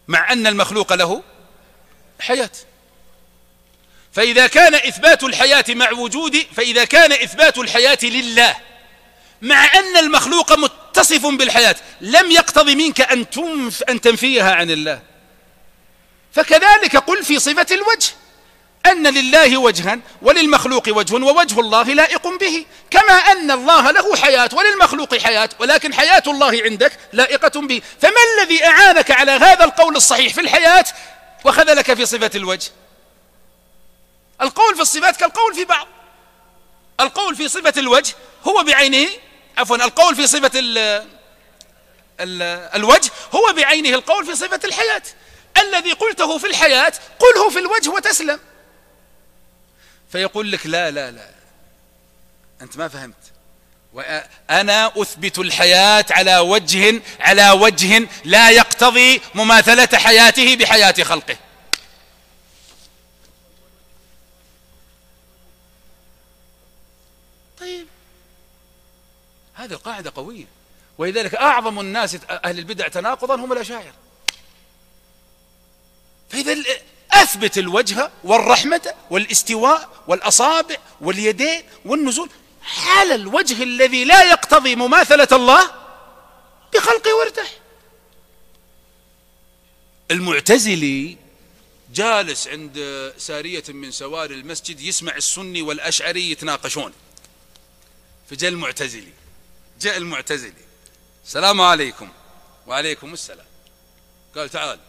مع أن المخلوق له حياة. فإذا كان إثبات الحياة مع وجود فإذا كان إثبات الحياة لله مع أن المخلوق متصف بالحياة لم يقتضي منك أن, تنف أن تنفيها عن الله. فكذلك قل في صفة الوجه أن لله وجها وللمخلوق وجه ووجه الله لائق به. كما أن الله له حياة وللمخلوق حياة ولكن حياة الله عندك لائقة به. فما الذي أعانك على هذا القول الصحيح في الحياة وخذلك في صفة الوجه؟ القول في الصفات كالقول في بعض. القول في صفة الوجه هو بعينه عفوا القول في صفة ال ال الوجه هو بعينه القول في صفة الحياة. الذي قلته في الحياة قله في الوجه وتسلم. فيقول لك لا لا لا. أنت ما فهمت. وأنا أثبت الحياة على وجه على وجه لا يقتضي مماثلة حياته بحياة خلقه. طيب. هذه القاعدة قوية. ولذلك أعظم الناس أهل البدع تناقضا هم الأشاعرة. فإذا أثبت الوجه والرحمة والاستواء والأصابع واليدين والنزول على الوجه الذي لا يقتضي مماثلة الله بخلقه وارتاح. المعتزلي جالس عند سارية من سواري المسجد يسمع السني والأشعري يتناقشون. فجاء المعتزلي. جاء المعتزلي. السلام عليكم. وعليكم السلام. قال تعال.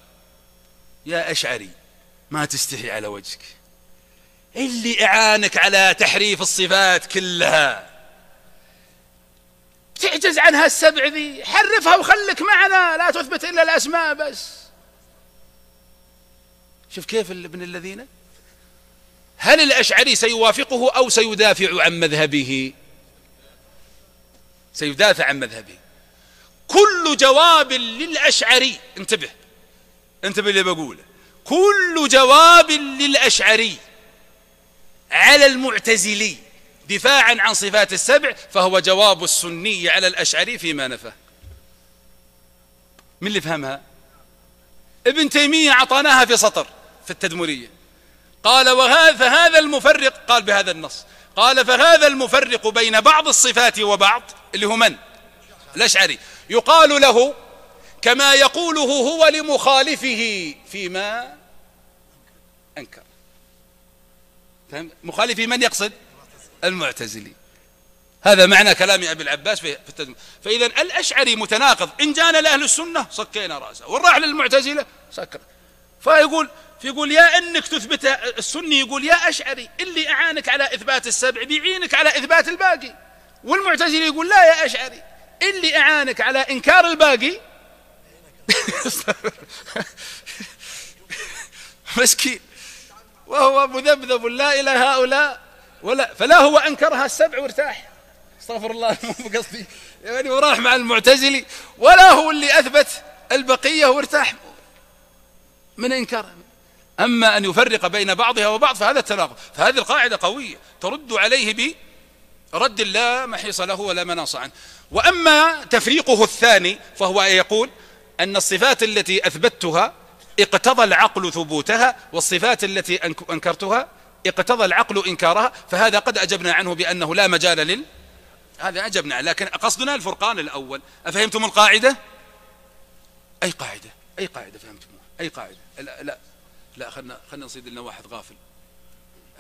يا أشعري ما تستحي على وجهك. اللي إعانك على تحريف الصفات كلها. تعجز عنها السبع ذي. حرفها وخلك معنا. لا تثبت إلا الأسماء بس. شوف كيف ابن الذين؟ هل الأشعري سيوافقه أو سيدافع عن مذهبه؟ سيدافع عن مذهبه كل جواب للأشعري انتبه انتبه اللي بقوله. كل جواب للأشعري على المعتزلي دفاعا عن صفات السبع فهو جواب السني على الأشعري فيما نفى. من اللي فهمها؟ ابن تيمية أعطاناها في سطر في التدمرية. قال وهذا فهذا المفرق قال بهذا النص. قال فهذا المفرق بين بعض الصفات وبعض اللي هو من؟ الأشعري. يقال له كما يقوله هو لمخالفه فيما أنكر. فهم؟ مخالفي من يقصد؟ المعتزلي. هذا معنى كلام أبي العباس في التدمير. فإذا الأشعري متناقض. إن جانا لأهل السنة صكينا رأسه. وراح للمعتزلة سكر. فيقول فيقول يا إنك تثبت السني يقول يا أشعري اللي أعانك على إثبات السبع بيعينك على إثبات الباقي. والمعتزلي يقول لا يا أشعري اللي أعانك على إنكار الباقي. مسكين. وهو مذبذب لا إلى هؤلاء ولا. فلا هو أنكرها السبع وارتاح. أستغفر الله مو بقصدي. يعني وراح مع المعتزلي ولا هو اللي أثبت البقية وارتاح. من إنكار أما أن يفرق بين بعضها وبعض فهذا التناقض. فهذه القاعدة قوية. ترد عليه برد لا محيص له ولا مناص عنه. وأما تفريقه الثاني فهو يقول أن الصفات التي أثبتها اقتضى العقل ثبوتها والصفات التي أنكرتها اقتضى العقل إنكارها فهذا قد أجبنا عنه بأنه لا مجال لل هذا أجبنا. لكن قصدنا الفرقان الأول. أفهمتم القاعدة؟ أي قاعدة؟ أي قاعدة فهمتموها؟ أي قاعدة؟ لا لا. لا خلنا خلنا نصيد لنا واحد غافل.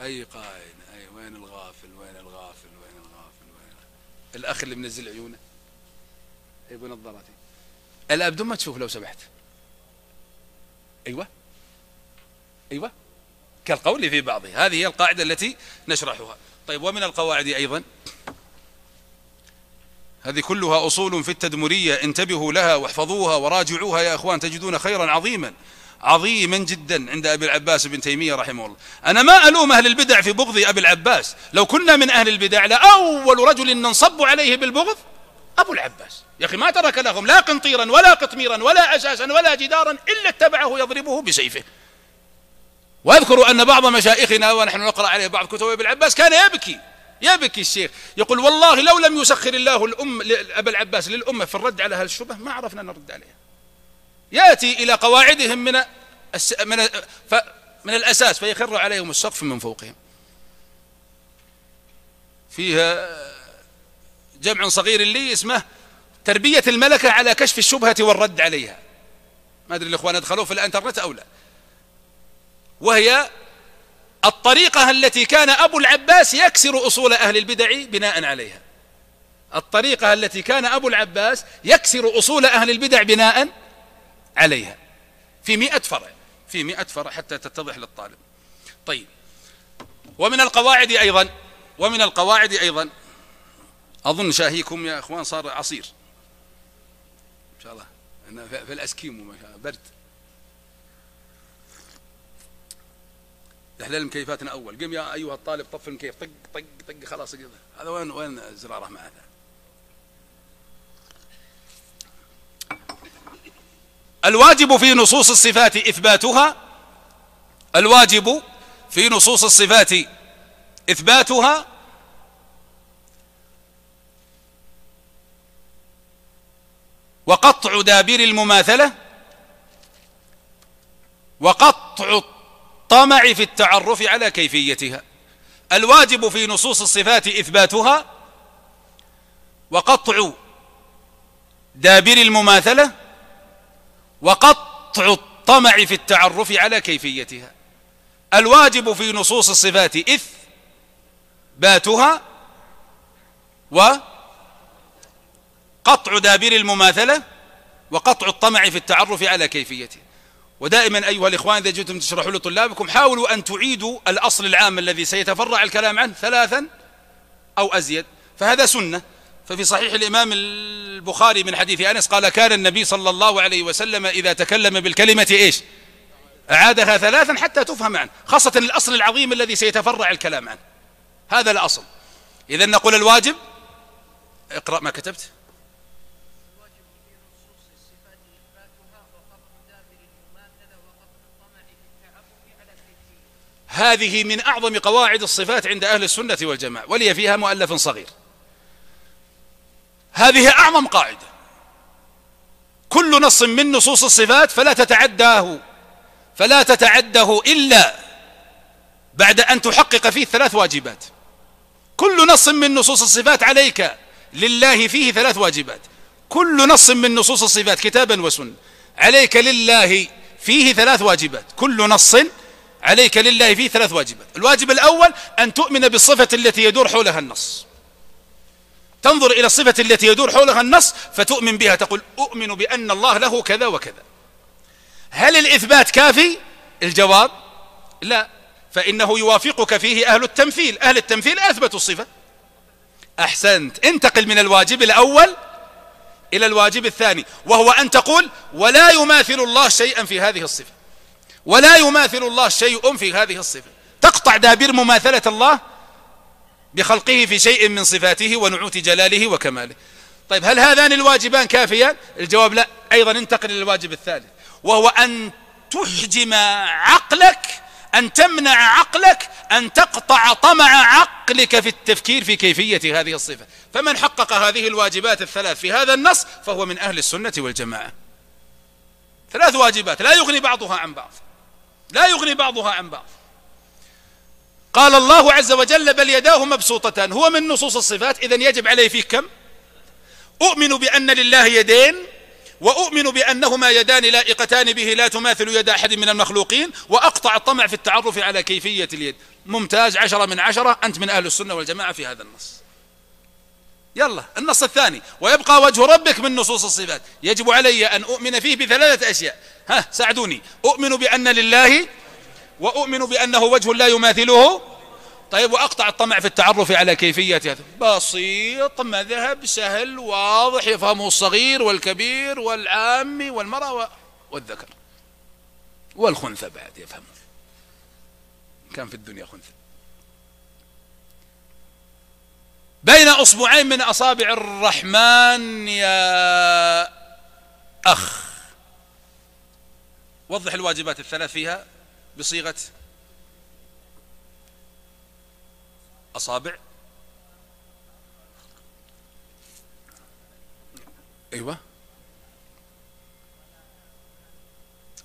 أي قاعدة أي وين الغافل وين الغافل وين الغافل وين الأخ اللي منزل عيونه. يبون نظاراتي الأب بدون ما تشوف لو سمحت. أيوة. أيوة. كالقول في بعضه. هذه هي القاعدة التي نشرحها. طيب ومن القواعد أيضا. هذه كلها أصول في التدمرية. انتبهوا لها واحفظوها وراجعوها يا أخوان تجدون خيرا عظيما. عظيما جدا عند أبي العباس بن تيمية رحمه الله. أنا ما ألوم أهل البدع في بغض أبي العباس. لو كنا من أهل البدع لأول رجل ننصب عليه بالبغض أبو العباس. يا أخي ما ترك لهم لا قنطيرا ولا قطميرا ولا أساسا ولا جدارا إلا اتبعه يضربه بسيفه. وأذكر أن بعض مشايخنا ونحن نقرأ عليه بعض كتب ابن العباس كان يبكي. يبكي الشيخ. يقول والله لو لم يسخر الله الأم أبا العباس للأمة في الرد على هالشبه ما عرفنا نرد عليها. يأتي إلى قواعدهم من من من الأساس فيخر عليهم السقف من فوقهم. فيها جمع صغير لي اسمه تربية الملكة على كشف الشبهة والرد عليها. ما أدري الإخوان أدخلوه في الإنترنت أو لا. وهي الطريقة التي كان أبو العباس يكسر أصول أهل البدع بناء عليها. الطريقة التي كان أبو العباس يكسر أصول أهل البدع بناء عليها. في مئة فرع في مئة فرع حتى تتضح للطالب. طيب. ومن القواعد أيضا ومن القواعد أيضا أظن شاهيكم يا أخوان صار عصير. إن شاء الله. في ما شاء الله برد. احلال المكيفاتنا أول. قم يا أيها الطالب طف المكيف طق طق طق خلاص. كذا هذا وين وين الزراره مع هذا الواجب في نصوص الصفات إثباتها الواجب في نصوص الصفات إثباتها وقطع دابر المماثلة وقطع الطمع في التعرف على كيفيتها. الواجب في نصوص الصفات إثباتها وقطع دابر المماثلة وقطع الطمع في التعرف على كيفيتها. الواجب في نصوص الصفات إثباتها وقطع دابر المماثلة وقطع الطمع في التعرف على كيفيتها. ودائما أيها الإخوان إذا جئتم تشرحوا لطلابكم حاولوا أن تعيدوا الأصل العام الذي سيتفرع الكلام عنه ثلاثا أو أزيد فهذا سنة. ففي صحيح الإمام البخاري من حديث أنس قال كان النبي صلى الله عليه وسلم إذا تكلم بالكلمة إيش؟ أعادها ثلاثا حتى تفهم عنه خاصة الأصل العظيم الذي سيتفرع الكلام عنه. هذا الأصل. إذا نقول الواجب اقرأ ما كتبت. هذه من أعظم قواعد الصفات عند أهل السنة والجماعة ولي فيها مؤلف صغير. هذه أعظم قاعدة. كل نص من نصوص الصفات فلا تتعداه فلا تتعده إلا بعد أن تحقق فيه ثلاث واجبات. كل نص من نصوص الصفات عليك لله فيه ثلاث واجبات. كل نص من نصوص الصفات كتابا وسنة. عليك لله فيه ثلاث واجبات. كل نص عليك لله فيه ثلاث واجبات. الواجب الأول أن تؤمن بالصفة التي يدور حولها النص. تنظر إلى الصفة التي يدور حولها النص فتؤمن بها تقول أؤمن بأن الله له كذا وكذا. هل الإثبات كافي؟ الجواب لا فإنه يوافقك فيه أهل التمثيل. أهل التمثيل أثبتوا الصفة. أحسنت. انتقل من الواجب الأول إلى الواجب الثاني وهو أن تقول ولا يماثل الله شيئا في هذه الصفة. ولا يماثل الله شيء في هذه الصفة. تقطع دابير مماثلة الله بخلقه في شيء من صفاته ونعوت جلاله وكماله. طيب هل هذان الواجبان كافيان؟ الجواب لا. أيضا انتقل للواجب الثالث وهو أن تحجم عقلك أن تمنع عقلك أن تقطع طمع عقلك في التفكير في كيفية هذه الصفة. فمن حقق هذه الواجبات الثلاث في هذا النص فهو من أهل السنة والجماعة. ثلاث واجبات لا يغني بعضها عن بعض. لا يغني بعضها عن بعض. قال الله عز وجل بل يداه مبسوطتان. هو من نصوص الصفات. إذن يجب عليه فيه كم؟ أؤمن بأن لله يدين وأؤمن بأنهما يدان لائقتان به لا تماثل يد أحد من المخلوقين وأقطع الطمع في التعرف على كيفية اليد. ممتاز. عشرة من عشرة. أنت من أهل السنة والجماعة في هذا النص. يلا النص الثاني. ويبقى وجه ربك من نصوص الصفات. يجب علي أن أؤمن فيه بثلاثة أشياء. ها ساعدوني. أؤمن بأن لله وأؤمن بأنه وجه لا يماثله. طيب وأقطع الطمع في التعرف على كيفية بسيط مذهب سهل واضح يفهمه الصغير والكبير والعامي والمرأة والذكر. والخنثى بعد يفهمه. كان في الدنيا خنثى. بين أصبعين من أصابع الرحمن يا أخ. وضح الواجبات الثلاث فيها. بصيغة أصابع. أيوة.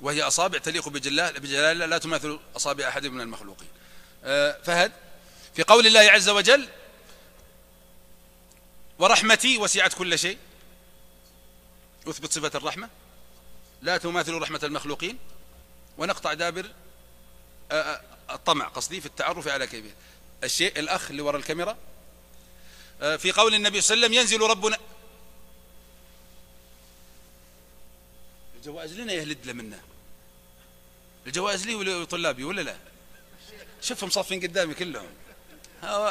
وهي أصابع تليق بجلال بجلال لا تماثل أصابع أحد من المخلوقين. أه فهد في قول الله عز وجل ورحمتي وسعت كل شيء. يثبت صفة الرحمة. لا تماثل رحمة المخلوقين. ونقطع دابر الطمع قصدي في التعرف على كيفية. الشيء الأخ اللي وراء الكاميرا في قول النبي صلى الله عليه وسلم ينزل ربنا. الجوائز لنا يهلد منا الجوائز لي ولطلابي ولا لا؟ شوفهم صافين قدامي كلهم.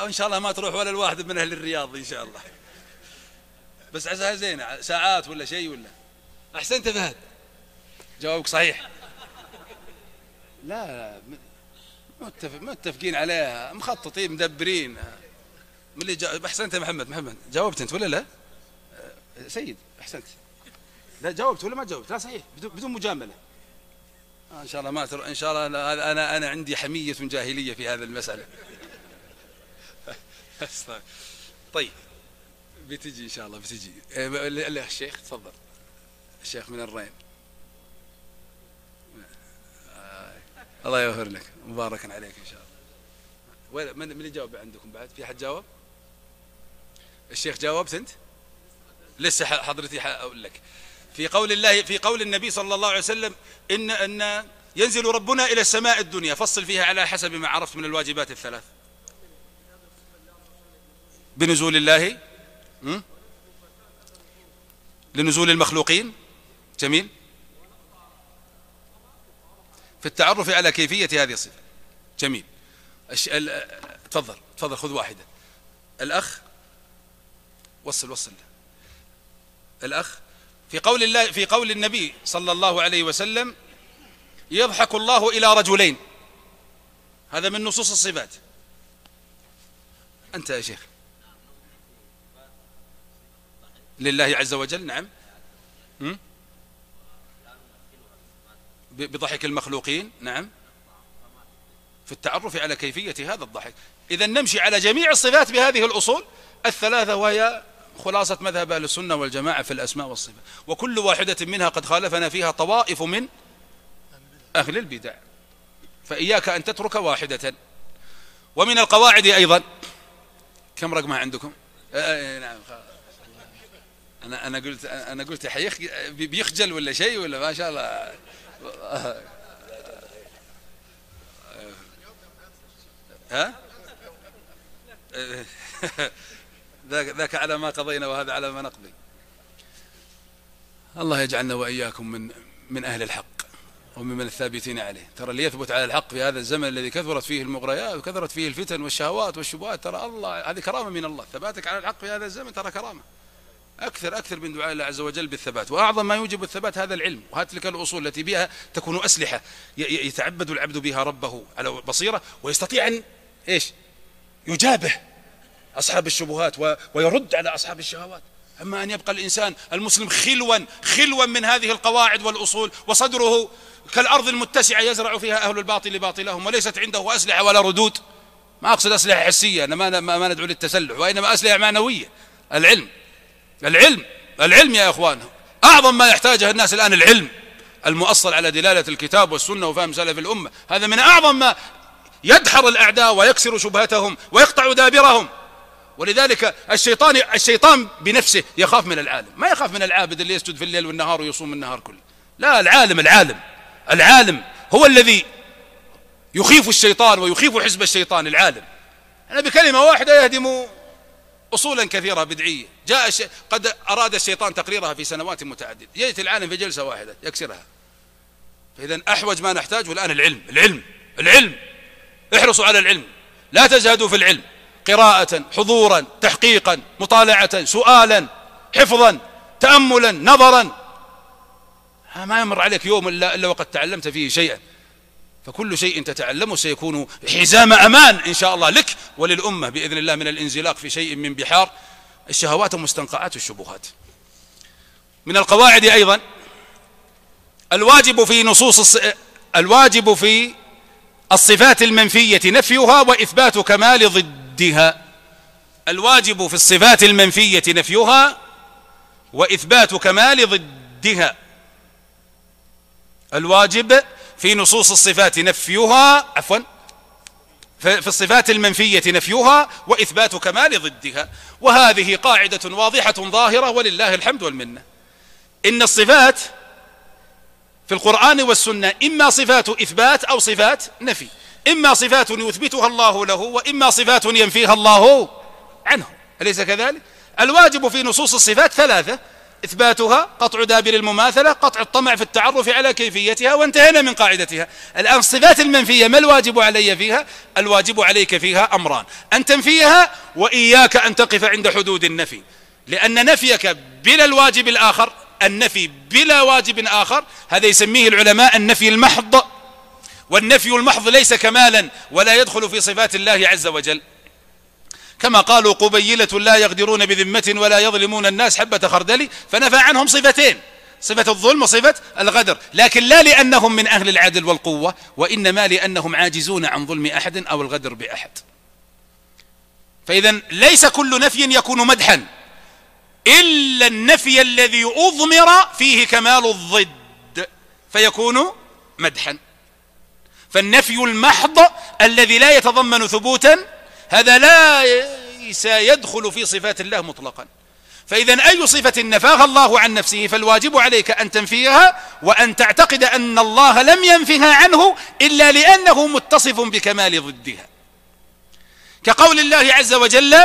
إن شاء الله ما تروح ولا الواحد من أهل الرياض إن شاء الله. بس عساها زينة ساعات ولا شيء ولا. أحسنت فهد؟ جوابك صحيح. لا متفق متفقين عليها مخططين مدبرين. اللي جا... أحسنت يا محمد محمد جاوبت أنت ولا لا؟ أه، سيد أحسنت. لا جاوبت ولا ما جاوبت؟ لا صحيح بدون مجاملة. آه، إن شاء الله ما تر... إن شاء الله أنا أنا عندي حمية جاهلية في هذه المسألة. طيب بتجي إن شاء الله بتجي. إيه، الشيخ تفضل. الشيخ من الرين. الله يغفر لك مباركا عليك إن شاء الله. وين من اللي جاوب عندكم بعد؟ في حد جاوب؟ الشيخ جاوبت أنت؟ لسه حضرتي أقول لك. في قول الله في قول النبي صلى الله عليه وسلم ان إن ينزل ربنا إلى السماء الدنيا. فصل فيها على حسب ما عرفت من الواجبات الثلاث. بنزول الله لنزول المخلوقين. جميل. في التعرف على كيفية هذه الصفة. جميل. تفضل تفضل خذ واحدة. الأخ وصل وصل. الأخ في قول الله في قول النبي صلى الله عليه وسلم يضحك الله إلى رجلين. هذا من نصوص الصفات. أنت يا شيخ. لله عز وجل نعم. بضحك المخلوقين؟ نعم. في التعرف على كيفية هذا الضحك. إذا نمشي على جميع الصفات بهذه الأصول. الثلاثة وهي خلاصة مذهب أهل السنة والجماعة في الأسماء والصفات. وكل واحدة منها قد خالفنا فيها طوائف من أهل البدع. فإياك أن تترك واحدة. ومن القواعد أيضا. كم رقمها عندكم؟ آه, آه، نعم. أنا أنا قلت أنا قلت حيخ بيخجل ولا شيء ولا ما شاء الله. ها؟ ذاك على ما قضينا وهذا على ما نقضي. الله يجعلنا وإياكم من من أهل الحق وممن الثابتين عليه. ترى اللي يثبت على الحق في هذا الزمن الذي كثرت فيه المغريات وكثرت فيه الفتن والشهوات والشبهات ترى الله هذه كرامة من الله. ثباتك على الحق في هذا الزمن ترى كرامة. أكثر أكثر من دعاء الله عز وجل بالثبات. وأعظم ما يوجب الثبات هذا العلم. وهذه تلك الأصول التي بها تكون أسلحة. يتعبد العبد بها ربه على بصيرة ويستطيع أن إيش؟ يجابه أصحاب الشبهات ويرد على أصحاب الشهوات. أما أن يبقى الإنسان المسلم خلوا خلوا من هذه القواعد والأصول وصدره كالأرض المتسعة يزرع فيها أهل الباطل باطلهم وليست عنده أسلحة ولا ردود. ما أقصد أسلحة حسية أنا ما ندعو للتسلح وإنما أسلحة معنوية. العلم. العلم العلم يا إخوان. أعظم ما يحتاجه الناس الآن العلم. المؤصل على دلالة الكتاب والسنة وفهم سلف الأمة. هذا من أعظم ما يدحر الأعداء ويكسر شبهتهم ويقطع دابرهم. ولذلك الشيطان الشيطان بنفسه يخاف من العالم. ما يخاف من العابد اللي يسجد في الليل والنهار ويصوم النهار كله. لا العالم العالم. العالم هو الذي يخيف الشيطان ويخيف حزب الشيطان العالم. أنا بكلمة واحدة يهدم أصولا كثيرة بدعية. جاء الشي... قد أراد الشيطان تقريرها في سنوات متعددة. يأتي العالم في جلسة واحدة يكسرها. فإذا أحوج ما نحتاجه الآن العلم العلم العلم. احرصوا على العلم. لا تزهدوا في العلم. قراءة حضورا تحقيقا مطالعة سؤالا حفظا تأملا نظرا. ما يمر عليك يوم إلا, إلا وقد تعلمت فيه شيئا. فكل شيء تتعلمه سيكون حزام أمان إن شاء الله لك وللأمة بإذن الله من الانزلاق في شيء من بحار. الشهوات ومستنقعات الشبهات من القواعد أيضا الواجب في نصوص الواجب في الصفات المنفية نفيها وإثبات كمال ضدها. الواجب في الصفات المنفية نفيها وإثبات كمال ضدها. الواجب في نصوص الصفات نفيها عفوا في الصفات المنفية نفيها وإثبات كمال ضدها. وهذه قاعدة واضحة ظاهرة ولله الحمد والمنة. إن الصفات في القرآن والسنة إما صفات إثبات أو صفات نفي. إما صفات يثبتها الله له وإما صفات ينفيها الله عنه. أليس كذلك؟ الواجب في نصوص الصفات ثلاثة. إثباتها قطع دابر المماثلة قطع الطمع في التعرف على كيفيتها وانتهينا من قاعدتها. الآن الصفات المنفية ما الواجب علي فيها؟ الواجب عليك فيها أمران. أن تنفيها وإياك أن تقف عند حدود النفي. لأن نفيك بلا الواجب الآخر النفي بلا واجب آخر هذا يسميه العلماء النفي المحض. والنفي المحض ليس كمالا ولا يدخل في صفات الله عز وجل. كما قالوا قبيلة لا يقدرون بذمة ولا يظلمون الناس حبة خردل فنفى عنهم صفتين صفة الظلم وصفة الغدر. لكن لا لأنهم من أهل العدل والقوة وإنما لأنهم عاجزون عن ظلم أحد أو الغدر بأحد. فإذا ليس كل نفي يكون مدحا إلا النفي الذي أضمر فيه كمال الضد فيكون مدحا. فالنفي المحض الذي لا يتضمن ثبوتا هذا لا يدخل في صفات الله مطلقا. فإذا أي صفة نفاها الله عن نفسه فالواجب عليك أن تنفيها وأن تعتقد أن الله لم ينفها عنه إلا لأنه متصف بكمال ضدها. كقول الله عز وجل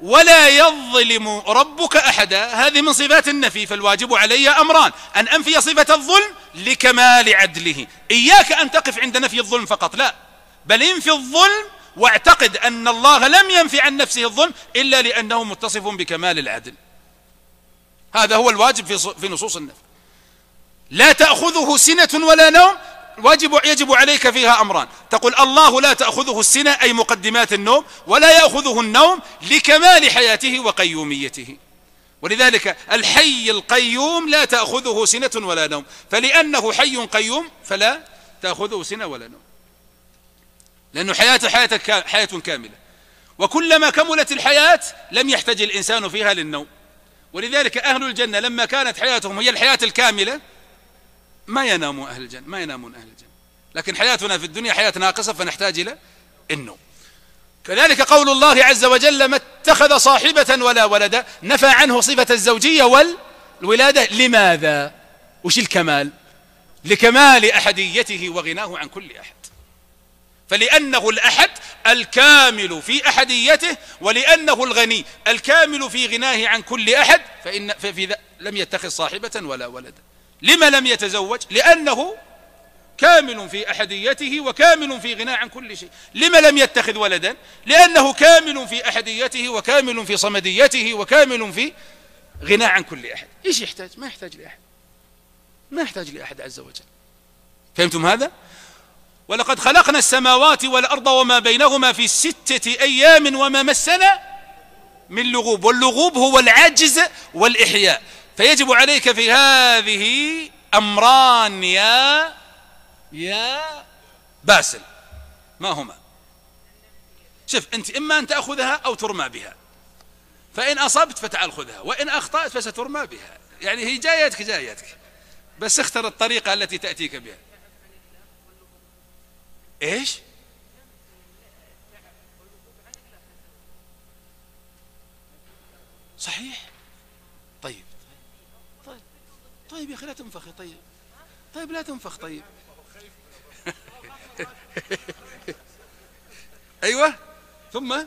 ولا يظلم ربك أحدا. هذه من صفات النفي فالواجب علي أمران أن أنفي صفة الظلم لكمال عدله. إياك أن تقف عند نفي الظلم فقط لا. بل انفي الظلم واعتقد أن الله لم ينفي عن نفسه الظلم إلا لأنه متصف بكمال العدل. هذا هو الواجب في في نصوص النفي. لا تأخذه سنة ولا نوم واجب يجب عليك فيها أمران. تقول الله لا تأخذه السنة أي مقدمات النوم ولا يأخذه النوم لكمال حياته وقيوميته. ولذلك الحي القيوم لا تأخذه سنة ولا نوم. فلأنه حي قيوم فلا تأخذه سنة ولا نوم. لأنه حياته حياة, حياة كاملة. وكلما كملت الحياة لم يحتاج الإنسان فيها للنوم. ولذلك أهل الجنة لما كانت حياتهم هي الحياة الكاملة ما ينام أهل الجنة ما ينامون أهل الجنة. لكن حياتنا في الدنيا حياة ناقصة فنحتاج إلى النوم. كذلك قول الله عز وجل ما اتخذ صاحبة ولا ولدا نفى عنه صفة الزوجية والولادة لماذا؟ وش الكمال؟ لكمال أحديته وغناه عن كل أحد. فلأنه الأحد الكامل في أحديته ولأنه الغني. الكامل في غناه عن كل أحد فإن ففي لم يتخذ صاحبة ولا ولدا لما لم يتزوج؟ لأنه كامل في أحديته وكامل في غناه عن كل شيء. لما لم يتخذ ولدا؟ لأنه كامل في أحديته وكامل في صمديته وكامل في غناه عن كل أحد. إيش يحتاج؟ ما يحتاج لأحد. ما يحتاج لأحد عز وجل. فهمتم هذا؟ ولقد خلقنا السماوات والأرض وما بينهما في ستة أيام وما مسنا من لغوب واللغوب هو العجز والإحياء. فيجب عليك في هذه أمران يا يا باسل. ما هما؟ شوف أنت إما أن تأخذها أو ترمى بها. فإن أصبت فتعال خذها وإن أخطأت فسترمى بها. يعني هي جايتك جايتك. بس اختر الطريقة التي تأتيك بها. إيش؟ صحيح. طيب. طيب. طيب يا أخي لا تنفخ طيب. طيب لا تنفخ طيب. أيوه. ثم؟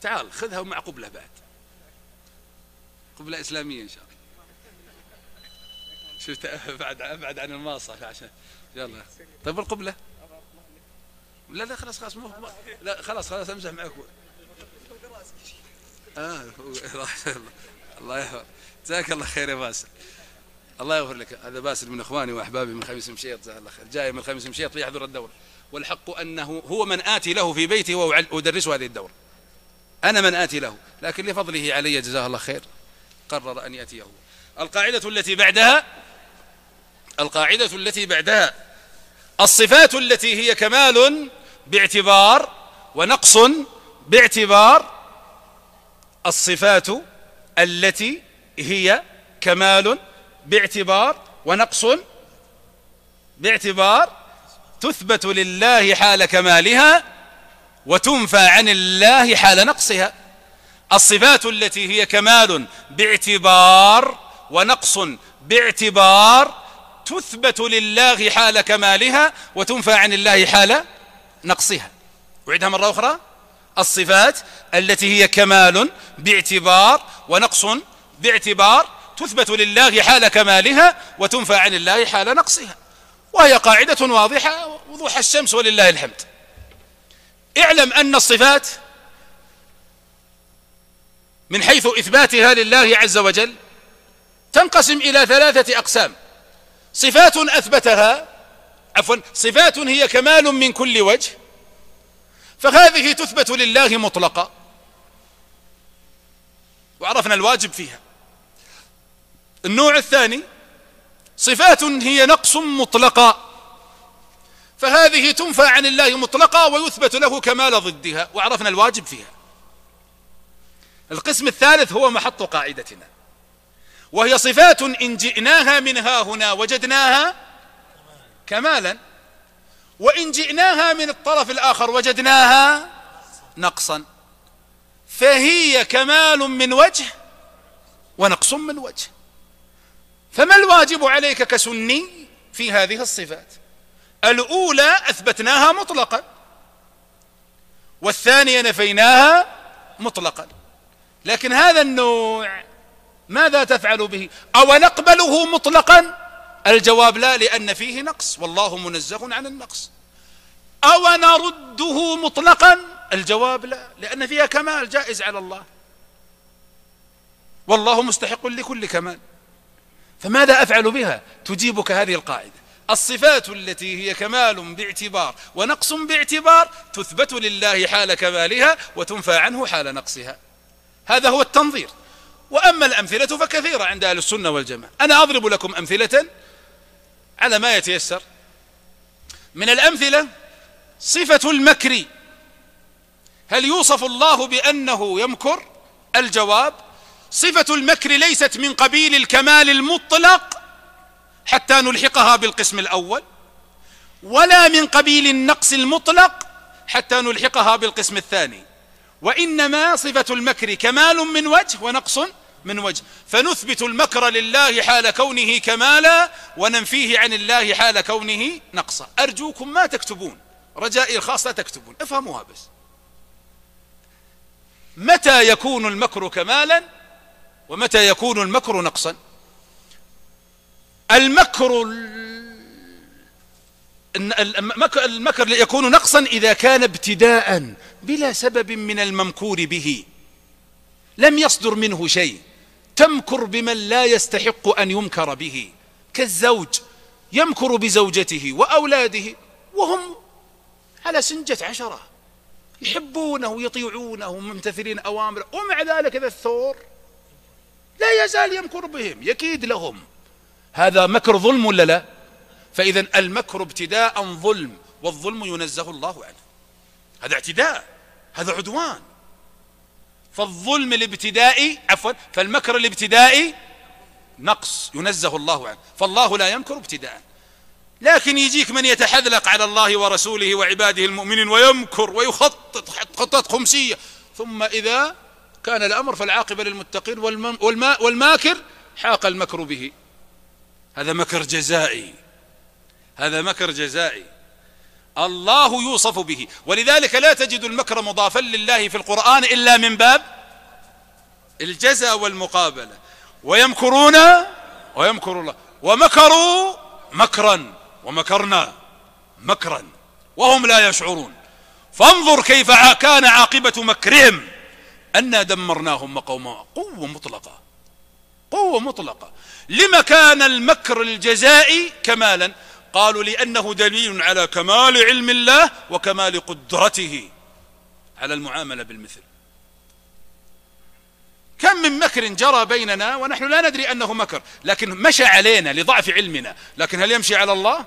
تعال خذها مع قبلة بعد. قبلة إسلامية إن شاء الله. شفت ابعد ابعد عن الماصة عشان يلا. طيب القبلة. لا لا خلاص خلاص مو لا خلاص خلاص امزح معك. آه الله يغفر جزاك الله خير يا باسل. الله يغفر لك. هذا باسل من إخواني وأحبابي من خميس مشيط. جزاه الله خير. جاي من خميس مشيط ليحضر الدوره والحق أنه هو من آتي له في بيته وأدرسه هذه الدوره أنا من آتي له. لكن لفضله علي جزاه الله خير. قرر أن يأتيه. القاعدة التي بعدها القاعدة التي بعدها الصفات التي هي كمال باعتبار ونقص باعتبار الصفات التي هي كمال باعتبار ونقص باعتبار تثبت لله حال كمالها وتنفى عن الله حال نقصها. الصفات التي هي كمال باعتبار ونقص باعتبار تثبت لله حال كمالها وتنفى عن الله حال نقصها أعيدها مرة أخرى. الصفات التي هي كمال باعتبار ونقص باعتبار تثبت لله حال كمالها وتنفى عن الله حال نقصها. وهي قاعدة واضحة وضوح الشمس ولله الحمد. اعلم أن الصفات من حيث إثباتها لله عز وجل تنقسم إلى ثلاثة أقسام. صفات أثبتها عفوا صفات هي كمال من كل وجه. فهذه تثبت لله مطلقا. وعرفنا الواجب فيها. النوع الثاني صفات هي نقص مطلقا. فهذه تنفى عن الله مطلقا ويثبت له كمال ضدها. وعرفنا الواجب فيها. القسم الثالث هو محط قاعدتنا. وهي صفات إن جئناها منها هنا وجدناها كمالا. وإن جئناها من الطرف الآخر وجدناها نقصا. فهي كمال من وجه ونقص من وجه. فما الواجب عليك كسني في هذه الصفات؟ الأولى أثبتناها مطلقا. والثانية نفيناها مطلقا. لكن هذا النوع ماذا تفعل به؟ أو نقبله مطلقا؟ الجواب لا لأن فيه نقص. والله منزه عن النقص. أو نرده مطلقا؟ الجواب لا لأن فيها كمال جائز على الله. والله مستحق لكل كمال. فماذا أفعل بها؟ تجيبك هذه القاعدة. الصفات التي هي كمال باعتبار ونقص باعتبار تثبت لله حال كمالها وتنفى عنه حال نقصها. هذا هو التنظير. وأما الأمثلة فكثيرة عند أهل السنة والجماعة. أنا أضرب لكم أمثلة على ما يتيسر. من الأمثلة صفة المكر. هل يوصف الله بأنه يمكر؟ الجواب صفة المكر ليست من قبيل الكمال المطلق حتى نلحقها بالقسم الأول ولا من قبيل النقص المطلق حتى نلحقها بالقسم الثاني. وإنما صفة المكر كمال من وجه ونقص من وجه. فنثبت المكر لله حال كونه كمالا وننفيه عن الله حال كونه نقصا. أرجوكم ما تكتبون. رجائي الخاص لا تكتبون. افهموها بس. متى يكون المكر كمالا ومتى يكون المكر نقصا؟ المكر المكر يكون نقصا إذا كان ابتداء بلا سبب من الممكور به. لم يصدر منه شيء. تمكر بمن لا يستحق أن يمكر به كالزوج يمكر بزوجته وأولاده وهم على سنجة عشرة يحبونه يطيعونه ممتثلين أوامره ومع ذلك ذا الثور لا يزال يمكر بهم يكيد لهم. هذا مكر ظلم ولا لا؟ فإذا المكر ابتداء ظلم والظلم ينزه الله عنه. هذا اعتداء هذا عدوان. فالظلم الابتدائي عفوا فالمكر الابتدائي نقص ينزه الله عنه. فالله لا يمكر ابتداء. لكن يجيك من يتحذلق على الله ورسوله وعباده المؤمنين ويمكر ويخطط خطط خمسية. ثم إذا كان الأمر فالعاقبة للمتقين والماكر حاق المكر به. هذا مكر جزائي. هذا مكر جزائي. الله يوصف به. ولذلك لا تجد المكر مضافا لله في القرآن إلا من باب الجزاء والمقابلة. ويمكرون ويمكر الله. ومكروا مكرا ومكرنا مكرا وهم لا يشعرون. فانظر كيف كان عاقبة مكرهم. أنا دمرناهم وقومهم قوة مطلقة. قوة مطلقة. لما كان المكر الجزائي كمالا؟ قالوا لأنه دليل على كمال علم الله وكمال قدرته على المعاملة بالمثل. كم من مكر جرى بيننا ونحن لا ندري أنه مكر لكن مشى علينا لضعف علمنا. لكن هل يمشي على الله؟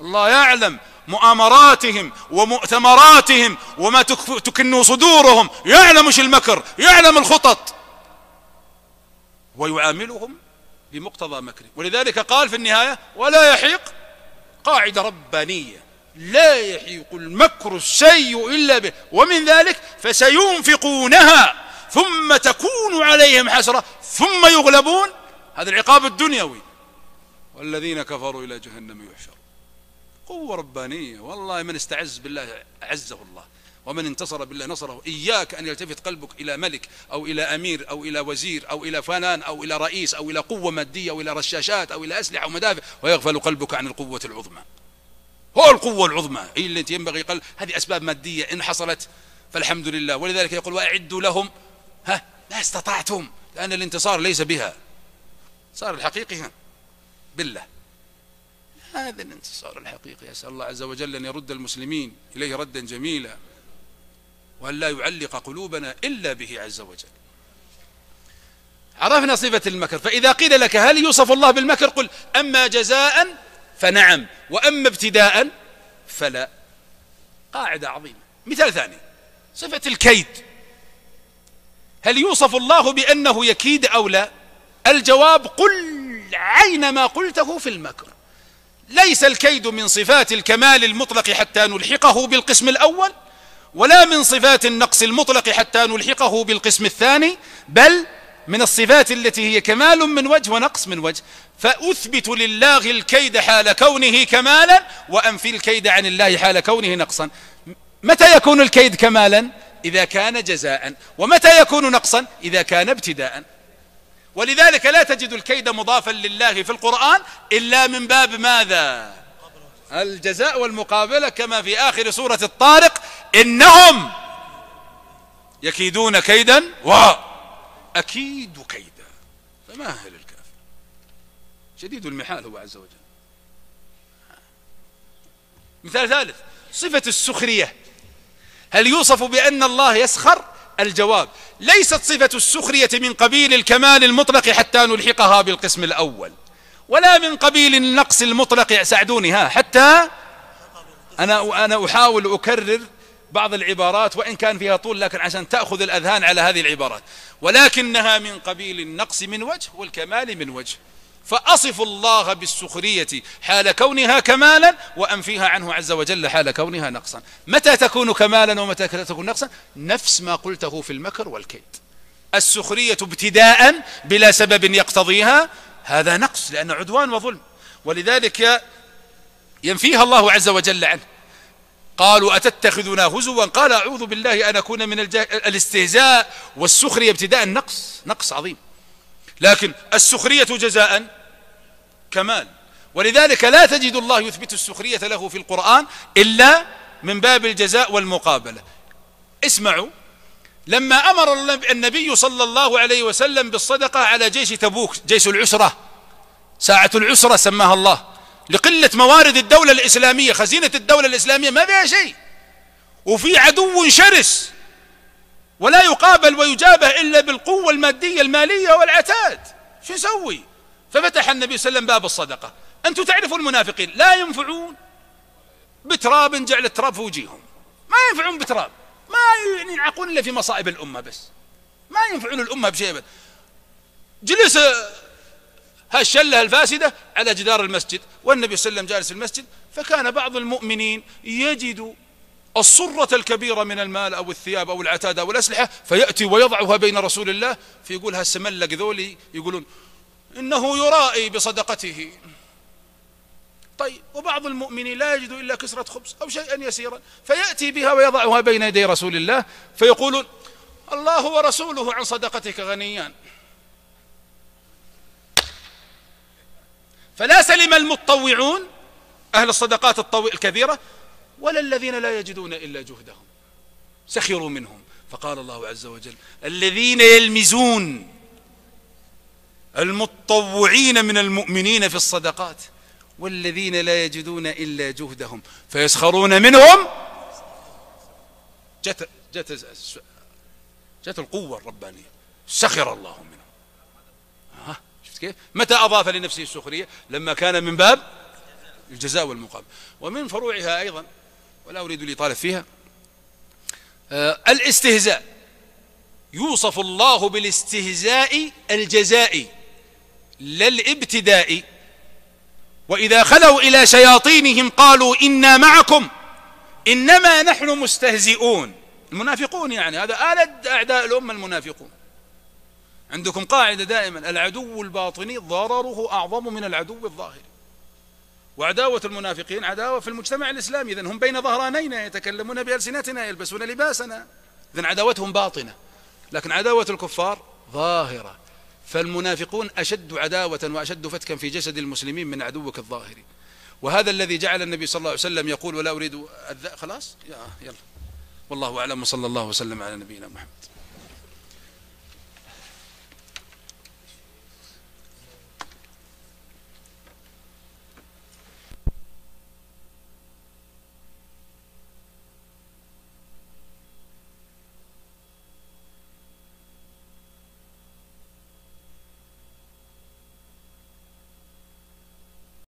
الله يعلم. مؤامراتهم ومؤتمراتهم وما تكن صدورهم يعلم إيش المكر يعلم الخطط. ويعاملهم بمقتضى مكره ولذلك قال في النهاية ولا يحيق قاعدة ربانية. لا يحيق المكر السيء إلا به. ومن ذلك فسينفقونها. ثم تكون عليهم حسرة. ثم يغلبون. هذا العقاب الدنيوي. والذين كفروا إلى جهنم يحشر قوة ربانية. والله من استعز بالله أعزه الله. ومن انتصر بالله نصره إياك أن يلتفت قلبك إلى ملك أو إلى أمير أو إلى وزير أو إلى فلان أو إلى رئيس أو إلى قوة مادية أو إلى رشاشات أو إلى أسلحة ومدافع ويغفل قلبك عن القوة العظمى. هو القوة العظمى. هي التي ينبغي قال هذه أسباب مادية إن حصلت. فالحمد لله. ولذلك يقول وأعدوا لهم. ها؟ ما استطعتم. لأن الانتصار ليس بها. صار الحقيقي بالله. هذا الانتصار الحقيقي. أسأل الله عز وجل أن يرد المسلمين إليه ردا جميلا. وأن لا يعلق قلوبنا إلا به عز وجل. عرفنا صفة المكر. فإذا قيل لك هل يوصف الله بالمكر قل أما جزاء فنعم وأما ابتداء فلا. قاعدة عظيمة. مثال ثاني صفة الكيد. هل يوصف الله بأنه يكيد أو لا؟ الجواب قل عين ما قلته في المكر. ليس الكيد من صفات الكمال المطلق حتى نلحقه بالقسم الأول ولا من صفات النقص المطلق حتى نلحقه بالقسم الثاني بل من الصفات التي هي كمال من وجه ونقص من وجه. فأثبت لله الكيد حال كونه كمالا وأنفي الكيد عن الله حال كونه نقصا. متى يكون الكيد كمالا؟ إذا كان جزاء. ومتى يكون نقصا؟ إذا كان ابتداء. ولذلك لا تجد الكيد مضافا لله في القرآن إلا من باب ماذا؟ الجزاء والمقابلة كما في آخر سورة الطارق إنهم يكيدون كيدا وأكيد كيدا. فماهل الكافر؟ شديد المحال هو عز وجل. مثال ثالث صفة السخرية. هل يوصف بأن الله يسخر؟ الجواب ليست صفة السخرية من قبيل الكمال المطلق حتى نلحقها بالقسم الأول. ولا من قبيل النقص المطلق ساعدوني ها حتى أنا أنا أحاول أكرر بعض العبارات وإن كان فيها طول لكن عشان تأخذ الأذهان على هذه العبارات. ولكنها من قبيل النقص من وجه والكمال من وجه. فأصف الله بالسخرية حال كونها كمالا وأنفيها عنه عز وجل حال كونها نقصا. متى تكون كمالا ومتى تكون نقصا؟ نفس ما قلته في المكر والكيد. السخرية ابتداء بلا سبب يقتضيها هذا نقص لأنه عدوان وظلم. ولذلك ينفيها الله عز وجل عنه. قالوا أتتخذنا هزوا؟ قال أعوذ بالله أن أكون من الاستهزاء والسخرية ابتداء. نقص نقص عظيم. لكن السخرية جزاء كمال. ولذلك لا تجد الله يثبت السخرية له في القرآن إلا من باب الجزاء والمقابلة. اسمعوا. لما أمر النبي صلى الله عليه وسلم بالصدقة على جيش تبوك جيش العسرة ساعة العسرة سماها الله لقلة موارد الدولة الإسلامية خزينة الدولة الإسلامية ما فيها شيء. وفي عدو شرس ولا يقابل ويجابه إلا بالقوة المادية المالية والعتاد. شو يسوي؟ ففتح النبي صلى الله عليه وسلم باب الصدقة. أنتم تعرفوا المنافقين لا ينفعون بتراب جعل التراب في وجيههم. ما ينفعون بتراب. ما ينعقون إلا في مصائب الأمة بس. ما ينفعون الأمة بشيء جلس هالشلة الفاسدة على جدار المسجد والنبي صلى الله عليه وسلم جالس في المسجد فكان بعض المؤمنين يجد الصرة الكبيرة من المال أو الثياب أو العتاد أو الأسلحة فيأتي ويضعها بين رسول الله فيقول هالسملق ذولي يقولون إنه يرائي بصدقته. طيب وبعض المؤمنين لا يجد إلا كسرة خبز أو شيئا يسيرا فيأتي بها ويضعها بين يدي رسول الله فيقولون الله ورسوله عن صدقتك غنيان فلا سلم المتطوعون أهل الصدقات الكثيرة ولا الذين لا يجدون إلا جهدهم سخروا منهم. فقال الله عز وجل الذين يلمزون المتطوعين من المؤمنين في الصدقات والذين لا يجدون إلا جهدهم. فيسخرون منهم جت, جت, جت القوة الربانية. سخر الله منهم. ها؟ شفت كيف؟ متى أضاف لنفسه السخرية؟ لما كان من باب الجزاء والمقابل. ومن فروعها أيضا ولا أريد الإطالة فيها آه الاستهزاء. يوصف الله بالاستهزاء الجزائي لا الابتدائي وإذا خلوا إلى شياطينهم قالوا إنا معكم. إنما نحن مستهزئون. المنافقون يعني هذا آلد أعداء الأمة المنافقون. عندكم قاعدة دائما العدو الباطني ضرره أعظم من العدو الظاهري وعداوة المنافقين عداوة في المجتمع الإسلامي إذن هم بين ظهرانينا يتكلمون بألسنتنا يلبسون لباسنا. إذن عداوتهم باطنة لكن عداوة الكفار ظاهرة. فالمنافقون أشد عداوة وأشد فتكا في جسد المسلمين من عدوك الظاهري وهذا الذي جعل النبي صلى الله عليه وسلم يقول ولا أريد خلاص؟ يلا. والله أعلم وصلى الله وسلم على نبينا محمد.